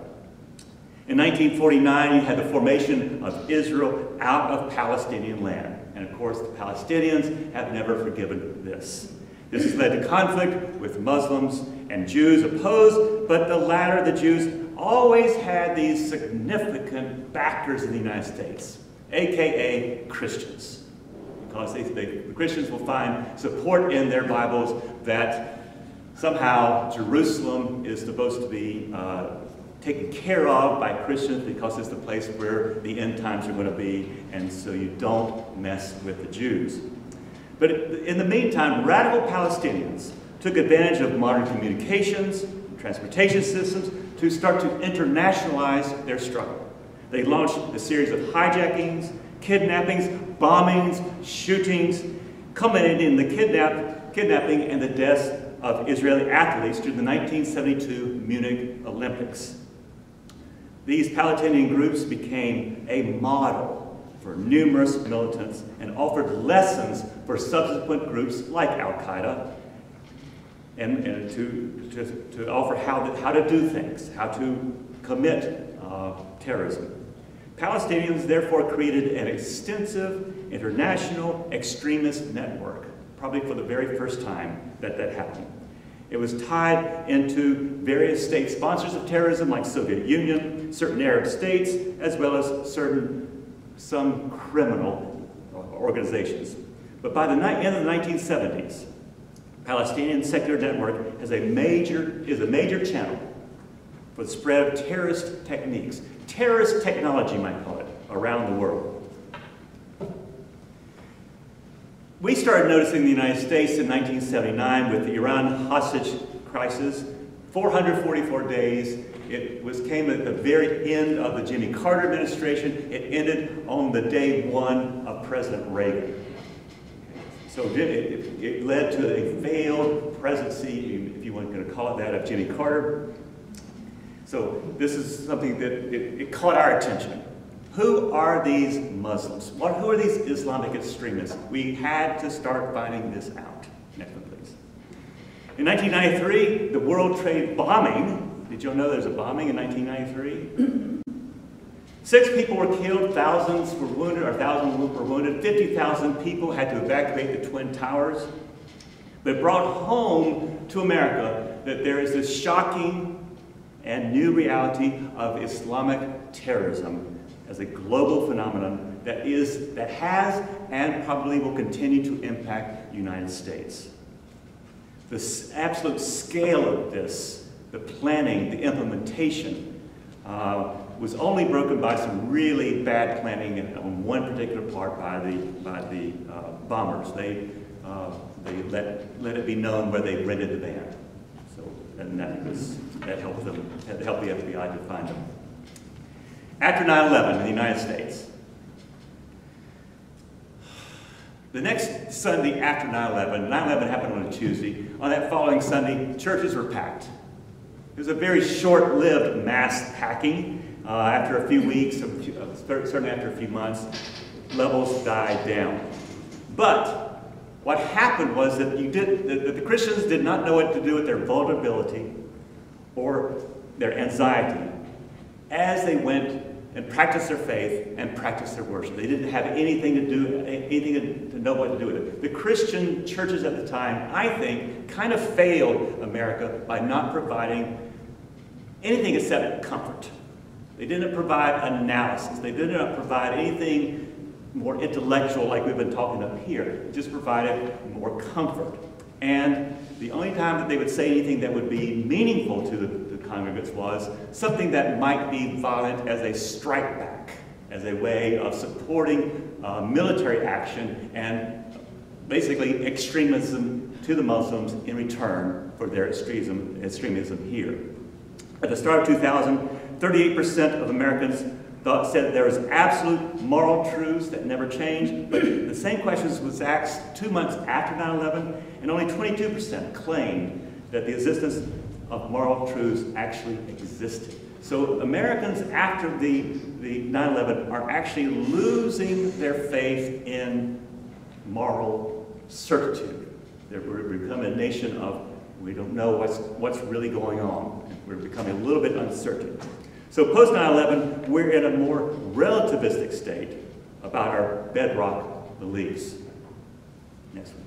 In 1949, you had the formation of Israel out of Palestinian land. And of course, the Palestinians have never forgiven this. This has led to conflict with Muslims and Jews opposed, but the latter, the Jews, always had these significant backers in the United States, aka Christians. Because they, they, the Christians will find support in their Bibles that somehow Jerusalem is supposed to be uh, taken care of by Christians because it's the place where the end times are going to be, and so you don't mess with the Jews. But in the meantime, radical Palestinians took advantage of modern communications, and transportation systems, to start to internationalize their struggle. They launched a series of hijackings, kidnappings, bombings, shootings, culminating in the kidnap, kidnapping and the deaths of Israeli athletes during the 1972 Munich Olympics. These Palestinian groups became a model for numerous militants and offered lessons for subsequent groups like Al-Qaeda and, and to, to, to, offer how to, how to do things, how to commit uh, terrorism. Palestinians therefore created an extensive international extremist network, probably for the very first time that that happened. It was tied into various state sponsors of terrorism like Soviet Union, certain Arab states, as well as certain, some criminal organizations. But by the end of the 1970s, Palestinian Secular Network has a major, is a major channel for the spread of terrorist techniques, terrorist technology, might call it, around the world. We started noticing the United States in 1979 with the Iran hostage crisis. 444 days. It was came at the very end of the Jimmy Carter administration. It ended on the day one of President Reagan. So it, it, it led to a failed presidency, if you want to call it that, of Jimmy Carter. So this is something that it, it caught our attention. Who are these Muslims? What, who are these Islamic extremists? We had to start finding this out. Next one, please. In 1993, the World Trade bombing, did y'all know there's a bombing in 1993? [clears throat] Six people were killed, thousands were wounded, or thousands were wounded. 50,000 people had to evacuate the Twin Towers. But brought home to America that there is this shocking and new reality of Islamic terrorism as a global phenomenon that is, that has and probably will continue to impact the United States. The absolute scale of this, the planning, the implementation, uh, was only broken by some really bad planning on one particular part by the, by the uh, bombers. They, uh, they let, let it be known where they rented the van. So, and that, was, that helped them, had to help the FBI to find them. After 9-11 in the United States, the next Sunday after 9-11, 9-11 happened on a Tuesday, on that following Sunday, churches were packed. It was a very short-lived mass packing. Uh, after a few weeks, certainly after a few months, levels died down. But what happened was that you did that the Christians did not know what to do with their vulnerability or their anxiety as they went and practice their faith and practice their worship. They didn't have anything to do, anything to know what to do with it. The Christian churches at the time, I think, kind of failed America by not providing anything except comfort. They didn't provide analysis. They did not provide anything more intellectual like we've been talking up here. It just provided more comfort. And the only time that they would say anything that would be meaningful to the, the congregants was something that might be violent as a strike back, as a way of supporting uh, military action and basically extremism to the Muslims in return for their extremism, extremism here. At the start of 2000, 38% of Americans thought, said there was absolute moral truths that never change. But the same questions was asked two months after 9-11, and only 22% claimed that the existence of moral truths actually existed. So Americans after the, the 9-11 are actually losing their faith in moral certitude. They're, we're becoming a nation of we don't know what's, what's really going on. We're becoming a little bit uncertain. So post 9-11, we're in a more relativistic state about our bedrock beliefs. Next one.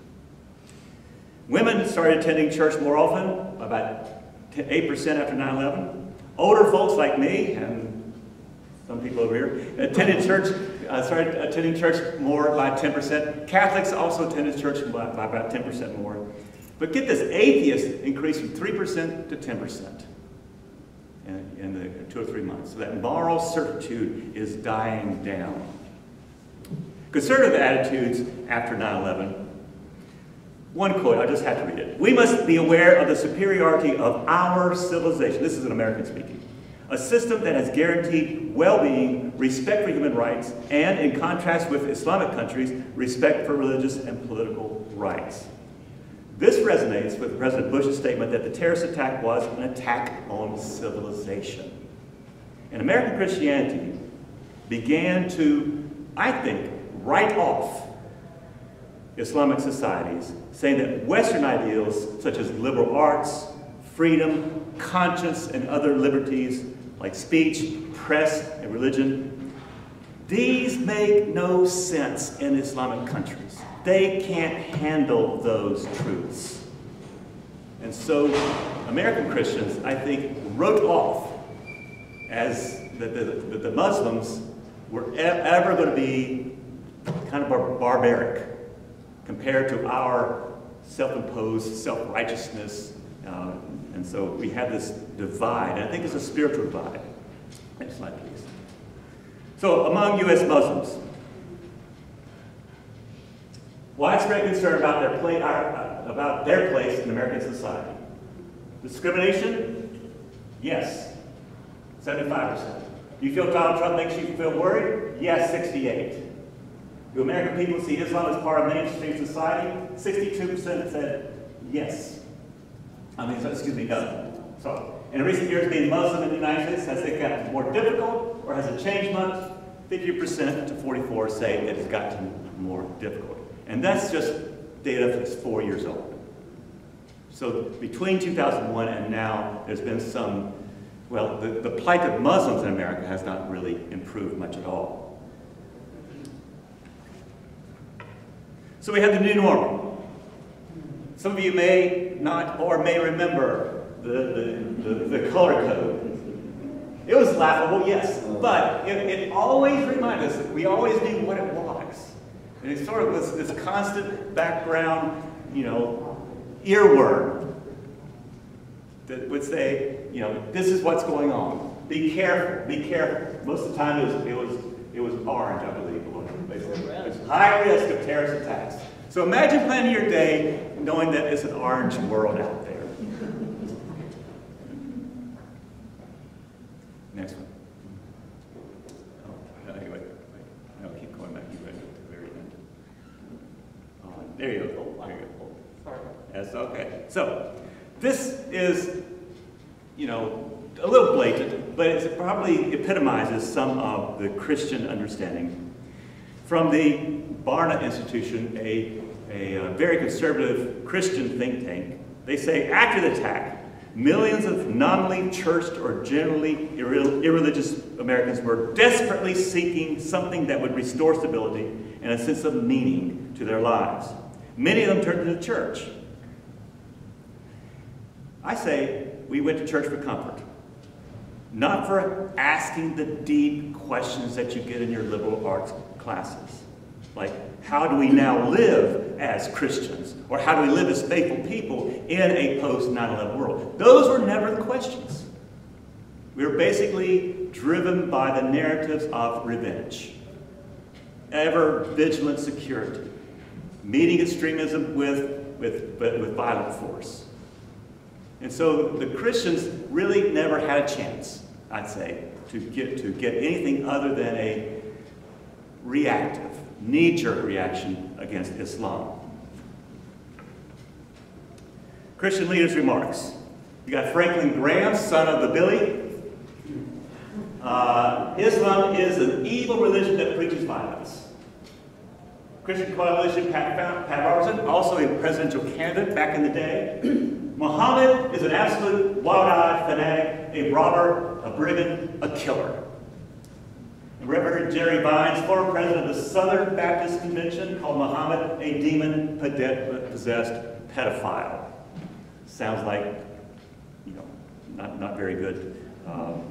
Women started attending church more often, about 8% after 9-11. Older folks like me, and some people over here, attended church, uh, started attending church more by 10%. Catholics also attended church by, by about 10% more. But get this, atheists increased from 3% to 10% in, in the two or three months. So that moral certitude is dying down. Conservative attitudes after 9-11 one quote, I just have to read it. We must be aware of the superiority of our civilization. This is an American speaking. A system that has guaranteed well-being, respect for human rights, and in contrast with Islamic countries, respect for religious and political rights. This resonates with President Bush's statement that the terrorist attack was an attack on civilization. And American Christianity began to, I think, write off Islamic societies, saying that Western ideals such as liberal arts, freedom, conscience, and other liberties like speech, press, and religion, these make no sense in Islamic countries. They can't handle those truths. And so American Christians, I think, wrote off as that the, the, the, Muslims were ever going to be kind of bar barbaric compared to our self-imposed self-righteousness. Uh, and so we have this divide, and I think it's a spiritual divide. Next slide, please. So among U.S. Muslims, widespread concern about their, play, uh, about their place in American society. Discrimination? Yes, 75%. Do you feel Donald Trump makes you feel worried? Yes, 68. Do American people see Islam as part of mainstream society? 62% said yes. I mean, excuse me, no. So, in recent years, being Muslim in the United States, has it gotten more difficult or has it changed much? 50% to 44 say it has gotten more difficult. And that's just data that's four years old. So between 2001 and now, there's been some, well, the, the plight of Muslims in America has not really improved much at all. So we have the new normal. Some of you may not or may remember the, the, the, the color code. It was laughable, yes, but it, it always reminded us that we always knew what it was. And it sort of was this constant background, you know, earworm that would say, you know, this is what's going on. Be careful, be careful. Most of the time it was, it was, it was orange, I. High risk of terrorist attacks. So imagine planning your day knowing that it's an orange world out there. Next one. Oh, wait, No, keep going back. You at the very end. Oh, there you go. There you go. Sorry. That's okay. So, this is, you know, a little blatant, but it probably epitomizes some of the Christian understanding from the Barna Institution, a, a, a, very conservative Christian think tank, they say after the attack, millions of nominally churched or generally irreligious Americans were desperately seeking something that would restore stability and a sense of meaning to their lives. Many of them turned to the church. I say we went to church for comfort, not for asking the deep questions that you get in your liberal arts classes. Like, how do we now live as Christians? Or how do we live as faithful people in a post 9 11 world? Those were never the questions. We were basically driven by the narratives of revenge, ever vigilant security, meeting extremism with, with, with with violent force. And so the Christians really never had a chance, I'd say, to get, to get anything other than a reactive, knee-jerk reaction against Islam. Christian leaders' remarks. You got Franklin Graham, son of the Billy. Uh, Islam is an evil religion that preaches violence. Christian Coalition, Pat, Pat Robertson, also a presidential candidate back in the day. [clears throat] Muhammad is an absolute wild-eyed fanatic, a robber, a brigand, a killer. Reverend Jerry Vines, former president of the Southern Baptist Convention, called Muhammad a demon-possessed pedophile. Sounds like, you know, not, not very good um,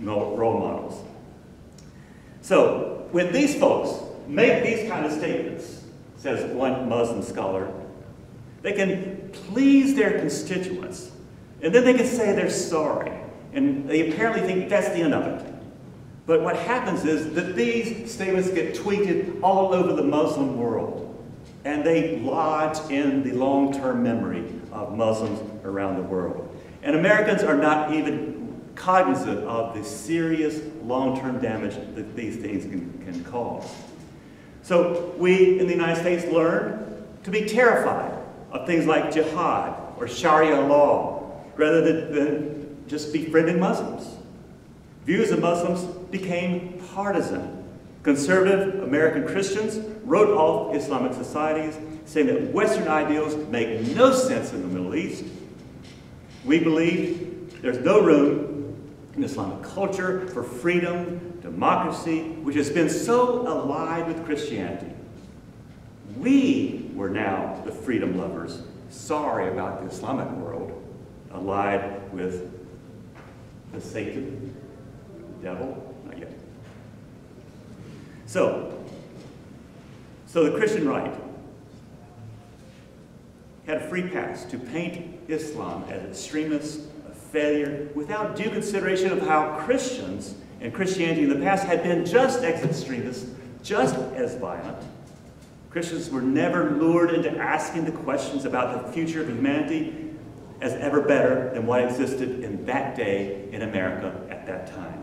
role models. So, when these folks make these kind of statements, says one Muslim scholar, they can please their constituents, and then they can say they're sorry. And they apparently think that's the end of it. But what happens is that these statements get tweeted all over the Muslim world, and they lodge in the long-term memory of Muslims around the world. And Americans are not even cognizant of the serious long-term damage that these things can, can cause. So we in the United States learn to be terrified of things like jihad or Sharia law, rather than, than just befriending Muslims. Views of Muslims became partisan. Conservative American Christians wrote off Islamic societies, saying that Western ideals make no sense in the Middle East. We believe there's no room in Islamic culture for freedom, democracy, which has been so allied with Christianity. We were now the freedom lovers, sorry about the Islamic world, allied with the Satan, the devil. So, so the Christian right had a free pass to paint Islam as extremist, a failure, without due consideration of how Christians and Christianity in the past had been just as extremist, just as violent. Christians were never lured into asking the questions about the future of humanity as ever better than what existed in that day in America at that time.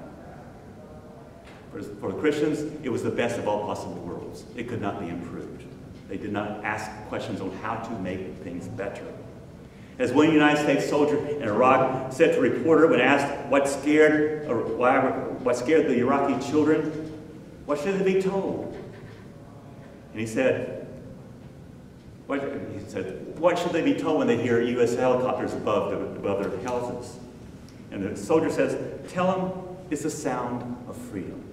For, the Christians, it was the best of all possible worlds. It could not be improved. They did not ask questions on how to make things better. As one United States soldier in Iraq said to a reporter when asked what scared, or why, what scared the Iraqi children, what should they be told? And he said, what, he said, what should they be told when they hear U.S. helicopters above, the, above their houses? And the soldier says, tell them it's the sound of freedom.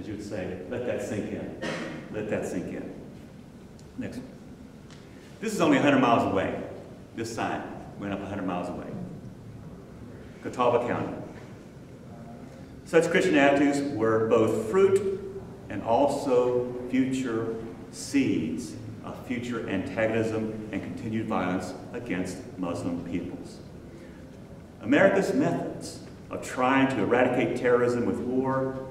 As you would say, let that sink in. Let that sink in. Next one. This is only 100 miles away. This sign went up 100 miles away. Catawba County. Such Christian attitudes were both fruit and also future seeds of future antagonism and continued violence against Muslim peoples. America's methods of trying to eradicate terrorism with war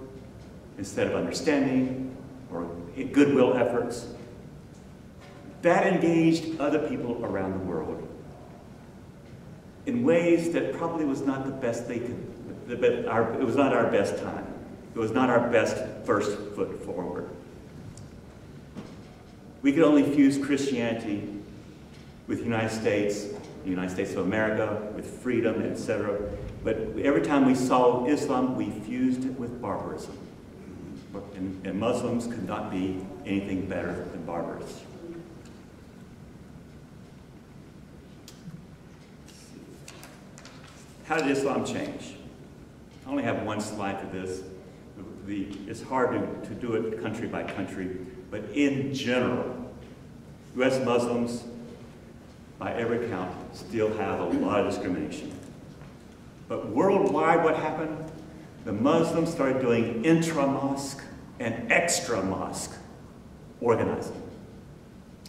instead of understanding or goodwill efforts, that engaged other people around the world in ways that probably was not the best they could, it was not our best time. It was not our best first foot forward. We could only fuse Christianity with the United States, the United States of America, with freedom, etc. But every time we saw Islam, we fused it with barbarism. And, and Muslims could not be anything better than barbarous. How did Islam change? I only have one slide for this. The, it's hard to, to do it country by country, but in general, U.S. Muslims, by every count, still have a lot of discrimination. But worldwide, what happened? The Muslims started doing intra-mosque and extra-mosque organizing.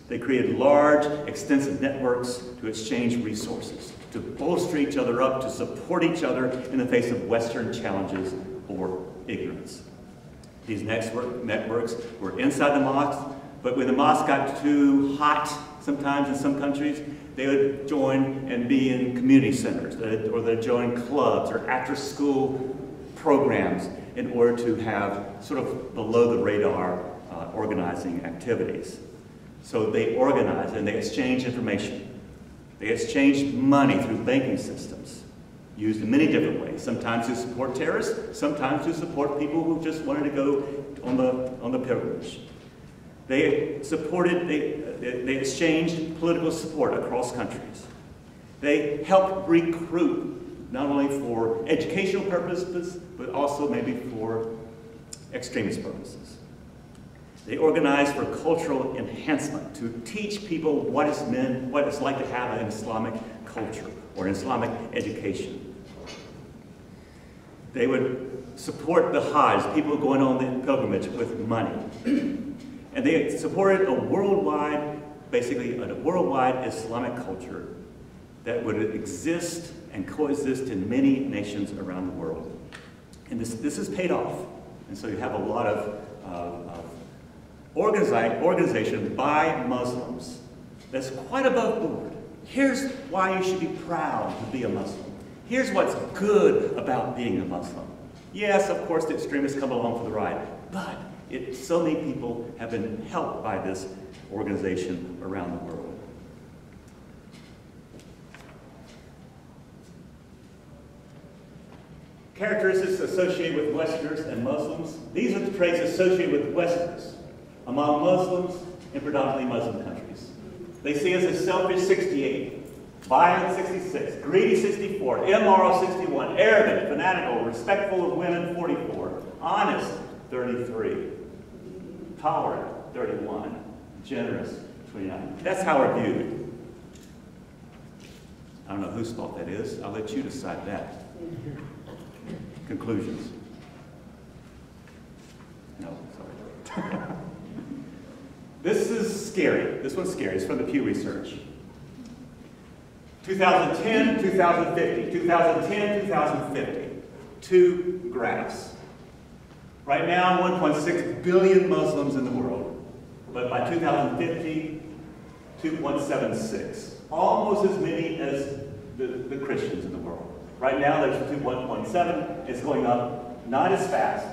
They created large, extensive networks to exchange resources, to bolster each other up, to support each other in the face of Western challenges or ignorance. These network- networks were inside the mosques, but when the mosque got too hot sometimes in some countries, they would join and be in community centers, or they'd join clubs or after-school programs in order to have sort of below-the-radar uh, organizing activities. So they organize and they exchange information. They exchanged money through banking systems, used in many different ways. Sometimes to support terrorists, sometimes to support people who just wanted to go on the, on the pilgrimage. They supported, they they exchanged political support across countries. They helped recruit, not only for educational purposes, but also maybe for extremist purposes. They organized for cultural enhancement to teach people what it's meant, what it's like to have an Islamic culture or an Islamic education. They would support the Hajj, people going on the pilgrimage with money. And they supported a worldwide, basically a worldwide Islamic culture that would exist and coexist in many nations around the world. And this, this has paid off. And so you have a lot of, uh, of organization by Muslims that's quite above board. Here's why you should be proud to be a Muslim. Here's what's good about being a Muslim. Yes, of course, the extremists come along for the ride, but it, so many people have been helped by this organization around the world. Characteristics associated with Westerners and Muslims. These are the traits associated with Westerners among Muslims in predominantly Muslim countries. They see us as selfish 68, violent 66, greedy 64, immoral 61, arrogant, fanatical, respectful of women 44, honest 33, tolerant 31, generous 29. That's how we're viewed. I don't know whose fault that is. I'll let you decide that. Conclusions. No, sorry. [laughs] this is scary. This one's scary. It's from the Pew Research. 2010, 2050, 2010, 2050. Two graphs. Right now, 1.6 billion Muslims in the world, but by 2050, 2.76. Almost as many as the, the Christians in the world. Right now, there's 1.7. It's going up, not as fast,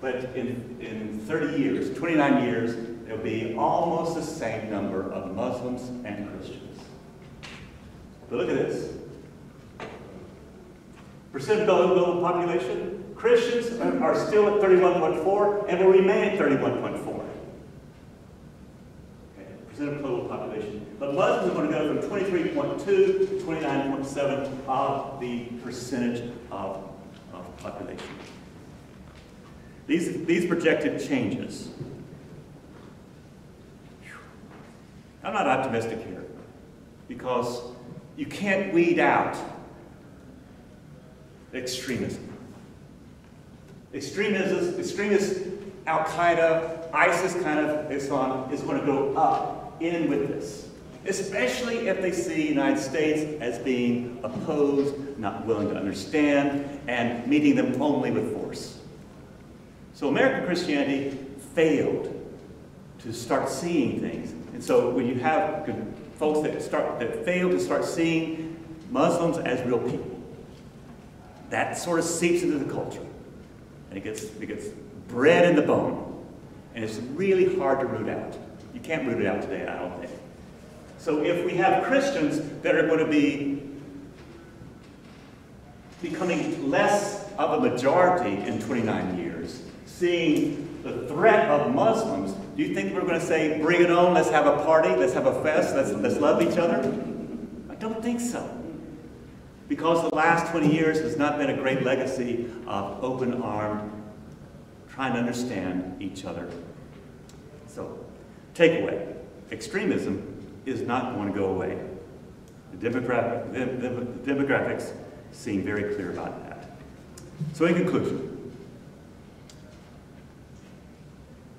but in, in 30 years, 29 years, there'll be almost the same number of Muslims and Christians. But look at this. Percent of the global population, Christians are still at 31.4 and will remain at 31.4. Percent of total population. But Muslims are going to go from 23.2 to 29.7 of the percentage of, of population. These, these projected changes. I'm not optimistic here because you can't weed out extremism. Extremism, extremist Al Qaeda, ISIS kind of Islam is going to go up in with this, especially if they see the United States as being opposed, not willing to understand, and meeting them only with force. So American Christianity failed to start seeing things. And so when you have folks that start that fail to start seeing Muslims as real people, that sort of seeps into the culture. And it gets, it gets bred in the bone. And it's really hard to root out. You can't root it out today, I don't think. So if we have Christians that are going to be becoming less of a majority in 29 years, seeing the threat of Muslims, do you think we're going to say, bring it on, let's have a party, let's have a fest, let's, let's love each other? I don't think so. Because the last 20 years has not been a great legacy of open armed, trying to understand each other. Takeaway extremism is not going to go away. The, demographic, the, the, the demographics seem very clear about that. So, in conclusion,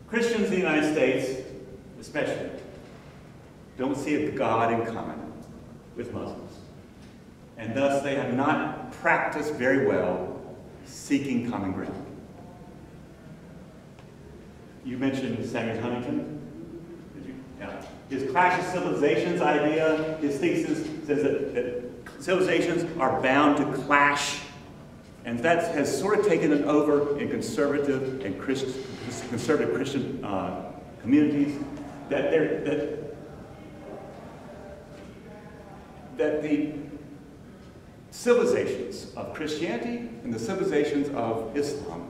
Christians in the United States, especially, don't see a God in common with Muslims. And thus, they have not practiced very well seeking common ground. you mentioned Samuel Huntington. Yeah. His Clash of Civilizations idea, his thesis says that, that civilizations are bound to clash. And that has sort of taken it over in conservative and Christ, conservative Christian uh, communities. That, that, that the civilizations of Christianity and the civilizations of Islam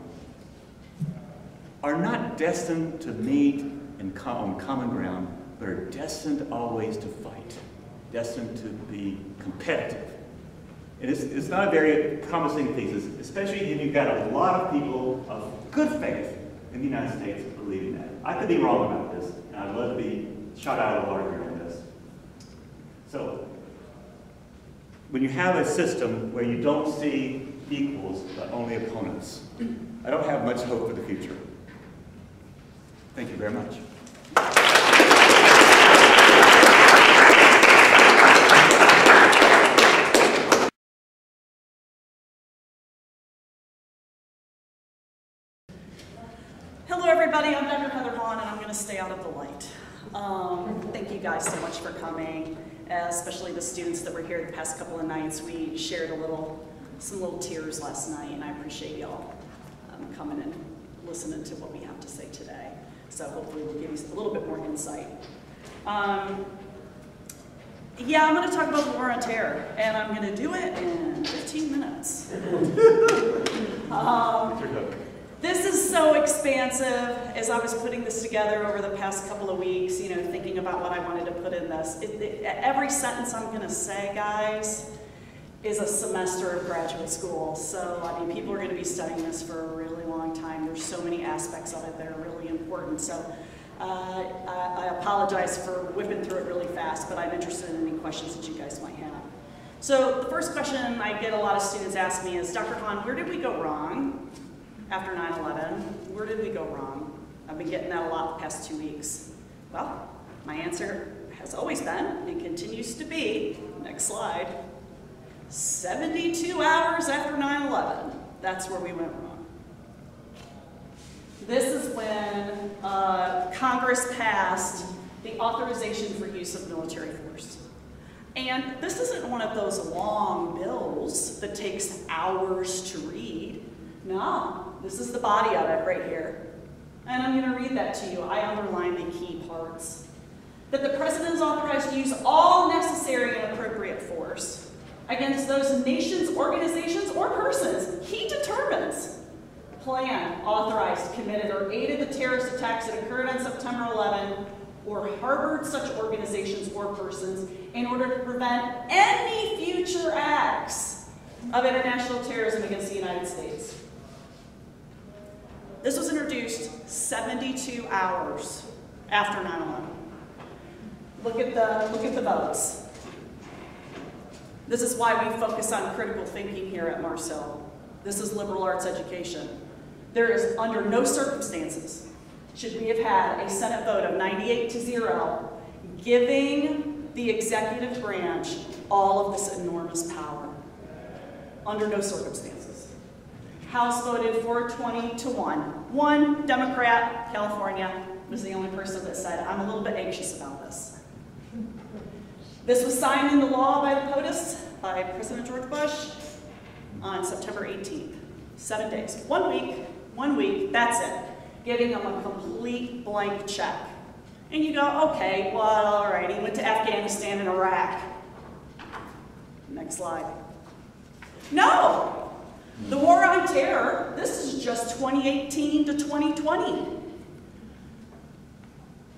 are not destined to meet in com on common ground, but are destined always to fight, destined to be competitive. And it's, it's not a very promising thesis, especially when you've got a lot of people of good faith in the United States believing that. I could be wrong about this, and I'd love to be shot out of the water on this. So, when you have a system where you don't see equals, but only opponents, I don't have much hope for the future. Thank you very much. I'm Dr. Heather Hawn, and I'm going to stay out of the light. Um, thank you guys so much for coming, especially the students that were here the past couple of nights. We shared a little, some little tears last night, and I appreciate y'all um, coming and listening to what we have to say today. So hopefully we'll give you a little bit more insight. Um, yeah, I'm going to talk about the war on terror, and I'm going to do it in 15 minutes. [laughs] um, this is so expansive. As I was putting this together over the past couple of weeks, you know, thinking about what I wanted to put in this, it, it, every sentence I'm going to say, guys, is a semester of graduate school. So, I mean, people are going to be studying this for a really long time. There's so many aspects of it that are really important. So, uh, I, I apologize for whipping through it really fast, but I'm interested in any questions that you guys might have. So, the first question I get a lot of students ask me is, Dr. Hawn, where did we go wrong? After 9-11. Where did we go wrong? I've been getting that a lot the past two weeks. Well, my answer has always been and continues to be, next slide, 72 hours after 9-11. That's where we went wrong. This is when uh, Congress passed the authorization for use of military force. And this isn't one of those long bills that takes hours to read. No, this is the body of it right here. And I'm going to read that to you. I underline the key parts. That the President is authorized to use all necessary and appropriate force against those nations, organizations, or persons he determines planned, authorized, committed, or aided the terrorist attacks that occurred on September 11 or harbored such organizations or persons in order to prevent any future acts of international terrorism against the United States. This was introduced 72 hours after 9/11. Look at the look at the votes. This is why we focus on critical thinking here at Mars Hill. This is liberal arts education. There is under no circumstances should we have had a Senate vote of 98 to 0 giving the executive branch all of this enormous power. Under no circumstances. House voted 420 to 1. One Democrat, California, was the only person that said, I'm a little bit anxious about this. This was signed into law by the POTUS, by President George Bush, on September 18th. Seven days. One week, one week, that's it. Giving them a complete blank check. And you go, okay, well, all right, he went to Afghanistan and Iraq. Next slide. No, the war on terror, this is just 2018 to 2020.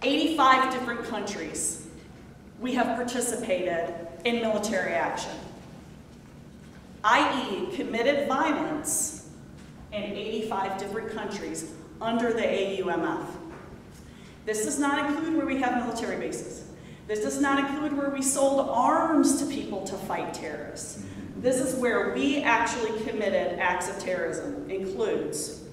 85 different countries we have participated in military action, i.e. committed violence in 85 different countries under the AUMF. This does not include where we have military bases. This does not include where we sold arms to people to fight terrorists. This is where we actually committed acts of terrorism, includes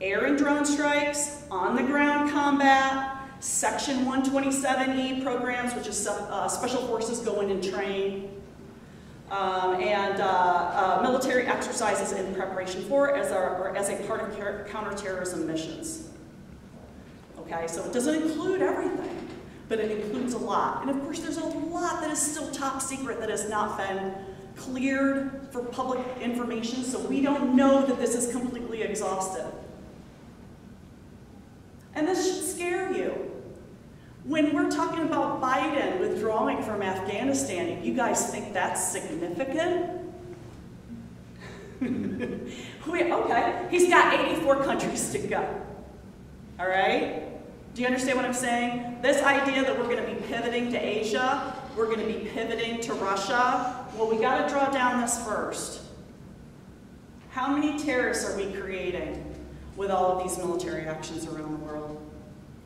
air and drone strikes, on-the-ground combat, Section 127E programs, which is uh, special forces go in and train, um, and uh, uh, military exercises in preparation for as, our, as a part of counterterrorism missions. Okay, so it doesn't include everything, but it includes a lot. And of course, there's a lot that is still top secret that has not been cleared for public information, so we don't know that this is completely exhaustive. And this should scare you. When we're talking about Biden withdrawing from Afghanistan, you guys think that's significant? [laughs] Okay, he's got 84 countries to go. All right? Do you understand what I'm saying? This idea that we're going to be pivoting to Asia, we're going to be pivoting to Russia, well, we got to draw down this first. How many terrorists are we creating with all of these military actions around the world?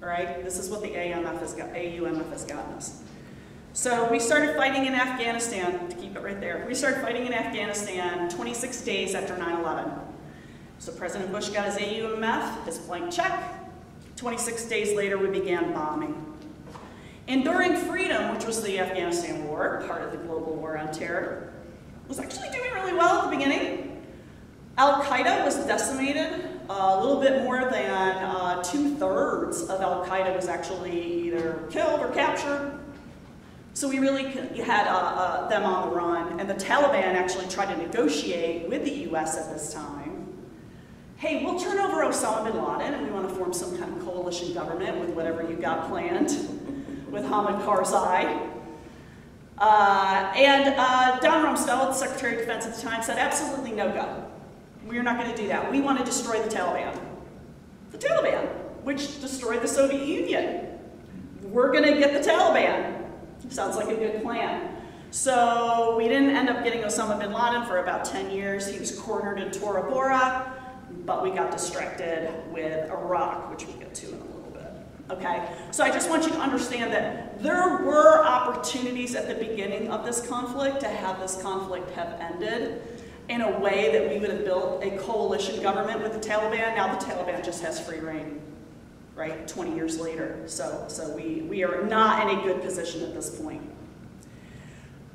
All right? This is what the AMF has got, AUMF has gotten us. So we started fighting in Afghanistan, to keep it right there. We started fighting in Afghanistan 26 days after 9-11. So President Bush got his AUMF, his blank check. 26 days later, we began bombing. Enduring Freedom, which was the Afghanistan war, part of the global war on terror, was actually doing really well at the beginning. Al-Qaeda was decimated. a little bit more than uh, two-thirds of Al-Qaeda was actually either killed or captured. So we really had uh, uh, them on the run, and the Taliban actually tried to negotiate with the U.S. at this time. Hey, we'll turn over Osama bin Laden, and we want to form some kind of coalition government with whatever you've got planned [laughs] with Hamid Karzai. Uh, and uh, Don Rumsfeld, Secretary of Defense at the time, said absolutely no go. We're not going to do that. We want to destroy the Taliban. The Taliban, which destroyed the Soviet Union. We're going to get the Taliban. Sounds like a good plan. So we didn't end up getting Osama bin Laden for about 10 years. He was cornered in Tora Bora, but we got distracted with Iraq, which we'll get to in a little bit. Okay, so I just want you to understand that there were opportunities at the beginning of this conflict to have this conflict have ended in a way that we would have built a coalition government with the Taliban. Now the Taliban just has free reign right, 20 years later. So, so we, we are not in a good position at this point.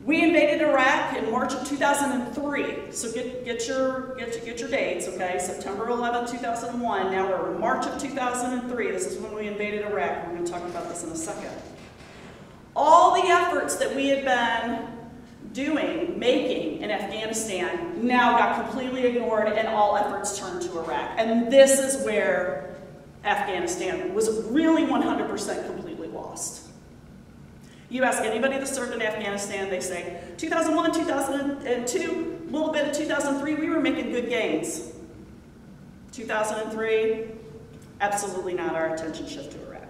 We invaded Iraq in March of 2003. So get, get, your, get, get your dates, okay? September 11, 2001. Now we're in March of 2003. This is when we invaded Iraq. We're going to talk about this in a second. All the efforts that we had been doing, making in Afghanistan now got completely ignored and all efforts turned to Iraq. And this is where Afghanistan was really 100% completely lost. You ask anybody that served in Afghanistan, they say 2001, 2002, a little bit of 2003, we were making good gains. 2003, absolutely not our attention shift to Iraq.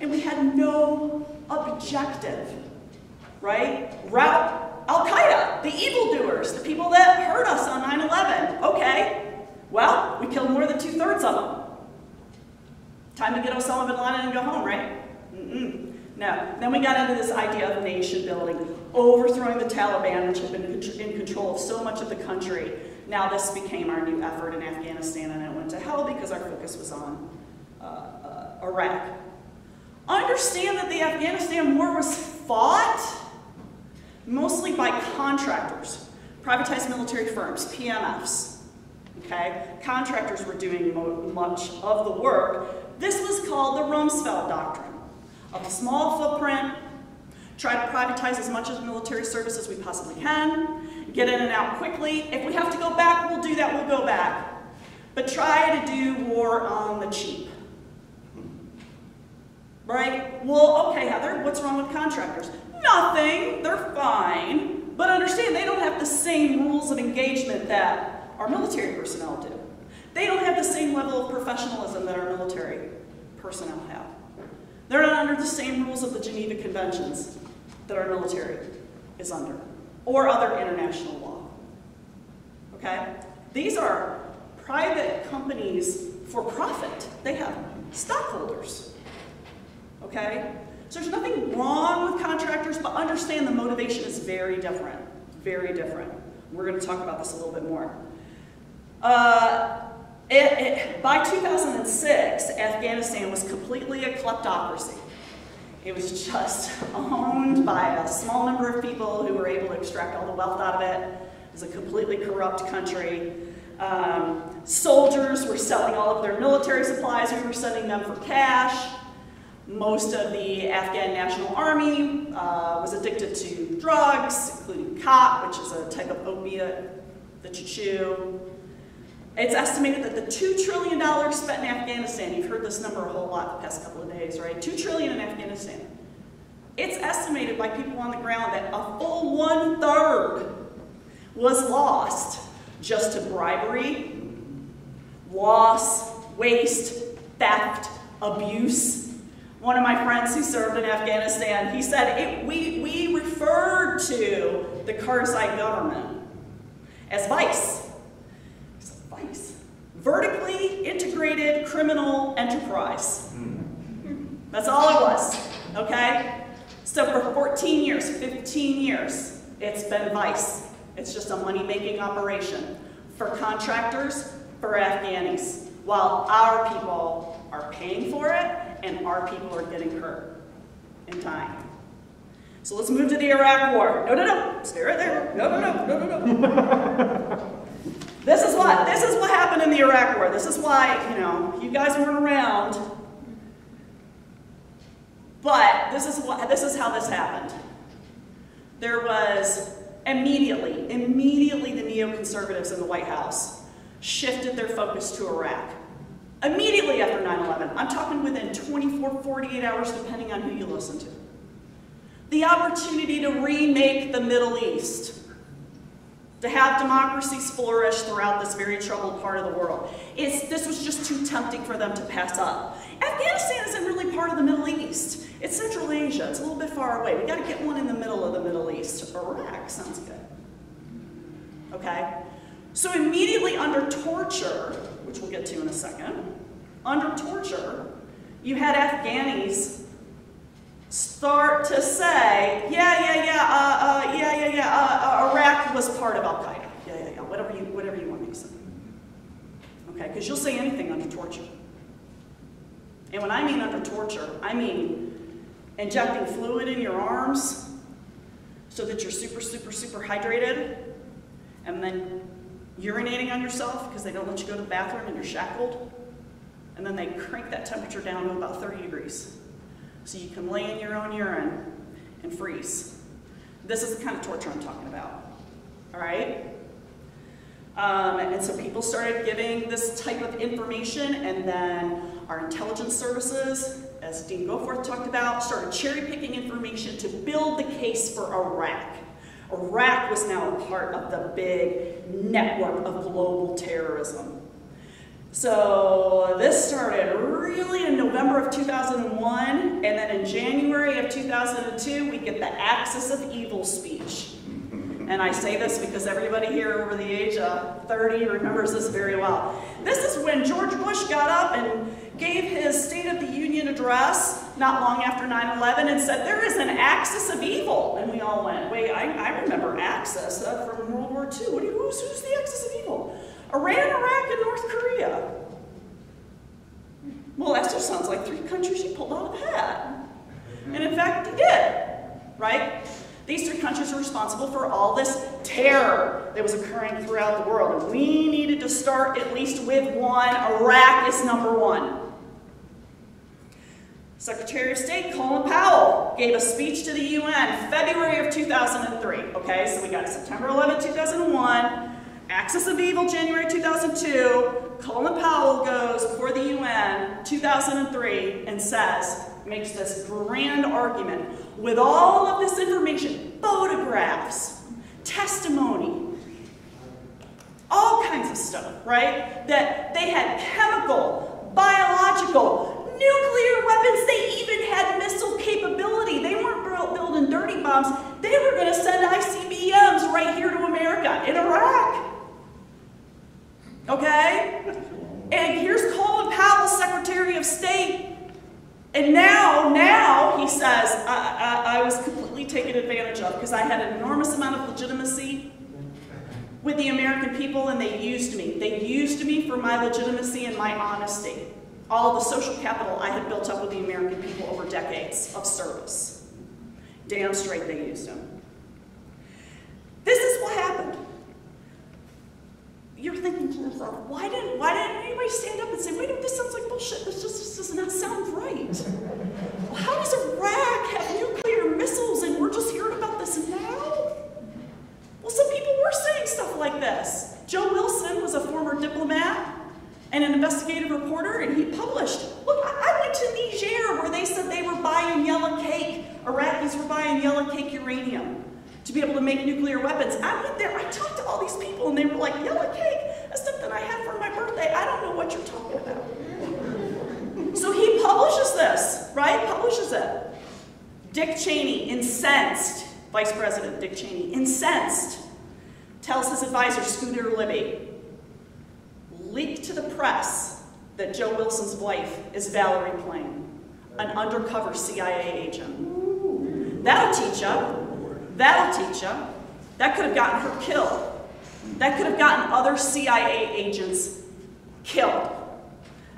And we had no objective, right? Route Al Qaeda, the evildoers, the people that hurt us on 9 11. Okay, well, we killed more than two thirds of them. Time to get Osama bin Laden and go home, right? Mm-mm. No. Then we got into this idea of nation building, overthrowing the Taliban, which had been in control of so much of the country. Now this became our new effort in Afghanistan, and it went to hell because our focus was on uh, uh, Iraq. Understand that the Afghanistan war was fought mostly by contractors, privatized military firms, PMFs. Okay? Contractors were doing much of the work, this was called the Rumsfeld Doctrine of a small footprint, try to privatize as much of military service as we possibly can, get in and out quickly. If we have to go back, we'll do that, we'll go back. But try to do war on the cheap. Right? Well, okay, Heather, what's wrong with contractors? Nothing, they're fine. But understand, they don't have the same rules of engagement that our military personnel do. They don't have the same level of professionalism that our military personnel have. They're not under the same rules of the Geneva Conventions that our military is under, or other international law. Okay? These are private companies for profit. They have stockholders. Okay? So there's nothing wrong with contractors, but understand the motivation is very different. Very different. We're going to talk about this a little bit more. Uh, it, it, by 2006, Afghanistan was completely a kleptocracy. It was just [laughs] owned by a small number of people who were able to extract all the wealth out of it. It was a completely corrupt country. Um, soldiers were selling all of their military supplies. We were sending them for cash. Most of the Afghan National Army uh, was addicted to drugs, including khat, which is a type of opiate that you chew. It's estimated that the $2 trillion spent in Afghanistan, you've heard this number a whole lot the past couple of days, right? 2 trillion in Afghanistan. It's estimated by people on the ground that a full one third was lost just to bribery, loss, waste, theft, abuse. One of my friends who served in Afghanistan, he said, it, we, we referred to the Karzai government as vice. He said, vice. Vertically integrated criminal enterprise. Hmm. That's all it was, okay? So for 14 years, 15 years, it's been vice. It's just a money-making operation for contractors, for Afghanis, while our people are paying for it and our people are getting hurt and dying. So let's move to the Iraq War. No, no, no, stay right there. No, no, no, no, no, no. [laughs] this is what this is what happened in the Iraq War. This is why you know you guys weren't around, but this is what this is how this happened. There was immediately, immediately the neoconservatives in the White House shifted their focus to Iraq. Immediately after 9-11. I'm talking within 24, 48 hours, depending on who you listen to. The opportunity to remake the Middle East, to have democracies flourish throughout this very troubled part of the world. It's, this was just too tempting for them to pass up. Afghanistan isn't really part of the Middle East. It's Central Asia. It's a little bit far away. We got to get one in the middle of the Middle East. Iraq sounds good. Okay? So immediately under torture, which we'll get to in a second, under torture, you had Afghanis start to say, yeah, yeah, yeah, uh, uh, yeah, yeah, yeah, uh, uh Iraq was part of Al Qaeda. Yeah, yeah, yeah, whatever you, whatever you want to say. Okay, because you'll say anything under torture. And when I mean under torture, I mean injecting fluid in your arms so that you're super, super, super hydrated, and then urinating on yourself because they don't let you go to the bathroom and you're shackled. And then they crank that temperature down to about 30 degrees. So you can lay in your own urine and freeze. This is the kind of torture I'm talking about. All right? Um, and so people started giving this type of information, and then our intelligence services, as Dean Goforth talked about, started cherry picking information to build the case for Iraq. Iraq was now a part of the big network of global terrorism. So this started really in November of 2001, and then in January of 2002, we get the Axis of Evil speech. And I say this because everybody here over the age of 30 remembers this very well. This is when George Bush got up and gave his State of the Union address not long after 9-11 and said, there is an axis of evil. And we all went, wait, I, I remember axis uh, from World War II. What you, who's, who's the axis of evil? Iran, Iraq, and North Korea. Well, that just sounds like three countries you pulled out of the hat. And in fact, he did, right? These three countries are responsible for all this terror that was occurring throughout the world. And we needed to start at least with one. Iraq is number one. Secretary of State Colin Powell gave a speech to the UN February of 2003. Okay, so we got September 11, 2001, Axis of Evil, January 2002. Colin Powell goes before the UN 2003 and says, makes this grand argument with all of this information, photographs, testimony, all kinds of stuff, right? That they had chemical, biological, nuclear weapons. They even had missile capability. They weren't building dirty bombs. They were going to send ICBMs right here to America in Iraq. Okay? And here's Colin Powell, Secretary of State, and now, now, he says, I, I, I was completely taken advantage of because I had an enormous amount of legitimacy with the American people and they used me. They used me for my legitimacy and my honesty. All the social capital I had built up with the American people over decades of service. Damn straight they used them. This is what happened. You're thinking to yourself, why didn't, why didn't anybody stand up and say, wait a minute, this sounds like bullshit, this just this does not sound right. How does Iraq have nuclear missiles and we're just hearing about this now? Well, some people were saying stuff like this. Joe Wilson was a former diplomat and an investigative reporter, and he published, look, I went to Niger where they said they were buying yellow cake, Iraqis were buying yellow cake uranium to be able to make nuclear weapons. I went there, I talked to all these people, and they were like, yellow cake, that's something I had for my birthday. I don't know what you're talking about. [laughs] so he publishes this, right? Publishes it. Dick Cheney, incensed, Vice President Dick Cheney, incensed, tells his advisor, Scooter Libby, leak to the press that Joe Wilson's wife is Valerie Plame, an undercover CIA agent. That'll teach you. That'll teach you. That could have gotten her killed. That could have gotten other CIA agents killed.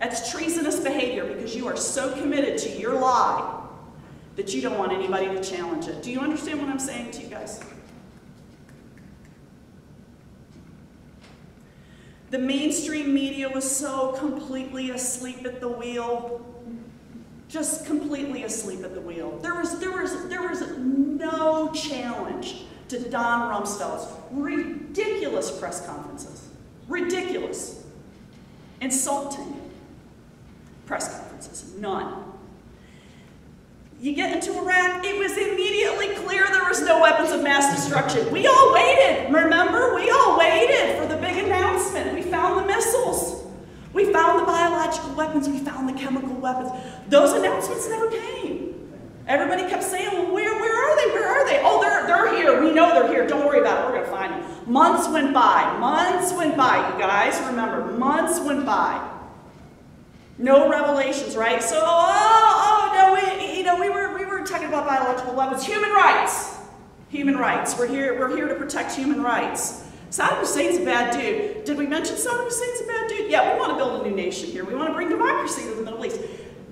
That's treasonous behavior because you are so committed to your lie that you don't want anybody to challenge it. Do you understand what I'm saying to you guys? The mainstream media was so completely asleep at the wheel. Just completely asleep at the wheel. There was, there was, there was no challenge to Don Rumsfeld's ridiculous press conferences. Ridiculous. Insulting press conferences. None. You get into Iraq, it was immediately clear there was no weapons of mass destruction. We all waited, remember? We all waited for the big announcement. We found the missiles. We found the biological weapons. We found the chemical weapons. Those announcements never came. Everybody kept saying, well, where, where are they? Where are they? Oh, they're, they're here. We know they're here. Don't worry about it. We're going to find them. Months went by. Months went by, you guys. Remember, months went by. No revelations, right? So, oh, oh no, we, you know, we were, we were talking about biological weapons. Human rights. Human rights. We're here, we're here to protect human rights. Saddam Hussein's a bad dude. Did we mention Saddam Hussein's a bad dude? Yeah, we want to build a new nation here. We want to bring democracy to the Middle East.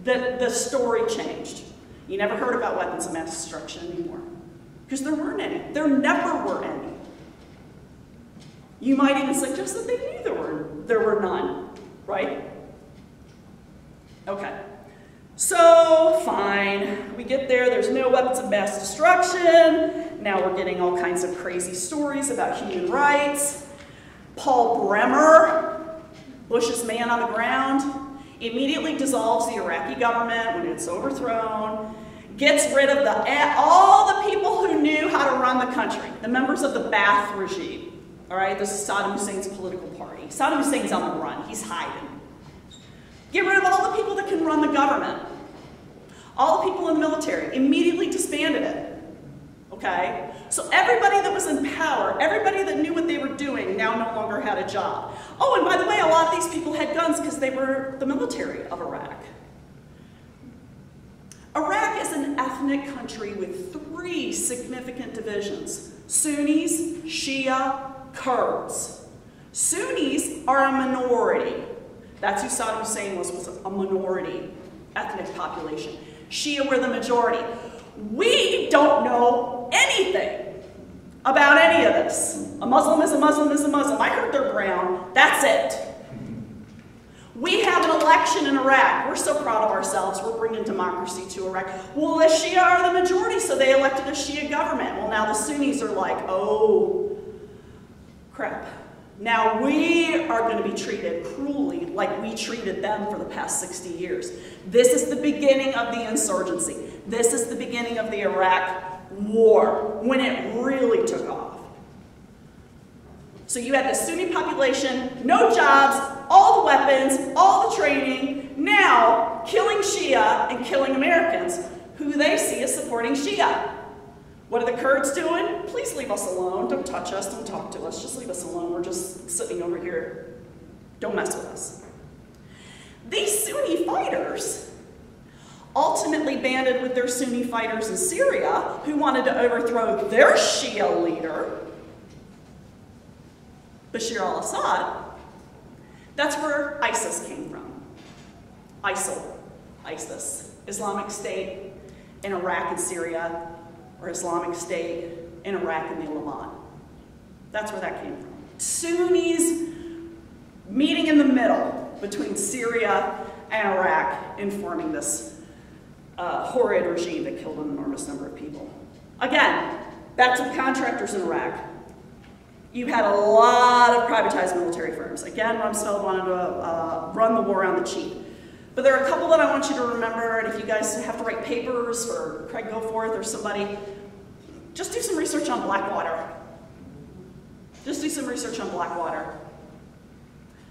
The, the story changed. You never heard about weapons of mass destruction anymore. Because there weren't any. There never were any. You might even suggest that they knew there were, there were none, right? Okay. So, fine. We get there, there's no weapons of mass destruction. Now we're getting all kinds of crazy stories about human rights. Paul Bremer, Bush's man on the ground, immediately dissolves the Iraqi government when it's overthrown, gets rid of the, all the people who knew how to run the country, the members of the Ba'ath regime. All right, this is Saddam Hussein's political party. Saddam Hussein's on the run, he's hiding. Get rid of all the people that can run the government. All the people in the military immediately disbanded it. Okay? So everybody that was in power, everybody that knew what they were doing now no longer had a job. Oh, and by the way, a lot of these people had guns because they were the military of Iraq. Iraq is an ethnic country with three significant divisions Sunnis, Shia, Kurds. Sunnis are a minority. That's who Saddam Hussein was, was a minority ethnic population. Shia were the majority. We don't know anything about any of this. A Muslim is a Muslim is a Muslim. I heard they're brown. That's it. We have an election in Iraq. We're so proud of ourselves. We're bringing democracy to Iraq. Well, the Shia are the majority, so they elected a Shia government. Well, now the Sunnis are like, oh, crap. Now we are going to be treated cruelly like we treated them for the past 60 years. This is the beginning of the insurgency. This is the beginning of the Iraq war, when it really took off. So you had the Sunni population, no jobs, all the weapons, all the training, now killing Shia and killing Americans, who they see as supporting Shia. What are the Kurds doing? Please leave us alone. Don't touch us. Don't talk to us. Just leave us alone. We're just sitting over here. Don't mess with us. These Sunni fighters ultimately banded with their Sunni fighters in Syria who wanted to overthrow their Shia leader, Bashar al Assad. That's where ISIS came from. ISIL, ISIS, Islamic State in Iraq and Syria, or Islamic State in Iraq and the Levant. That's where that came from. Sunnis meeting in the middle between Syria and Iraq in forming this uh, horrid regime that killed an enormous number of people. Again, back to the contractors in Iraq. You had a lot of privatized military firms. Again, Rumsfeld wanted to uh, run the war on the cheap. But there are a couple that I want you to remember, and if you guys have to write papers for Craig Goforth or somebody, just do some research on Blackwater. Just do some research on Blackwater.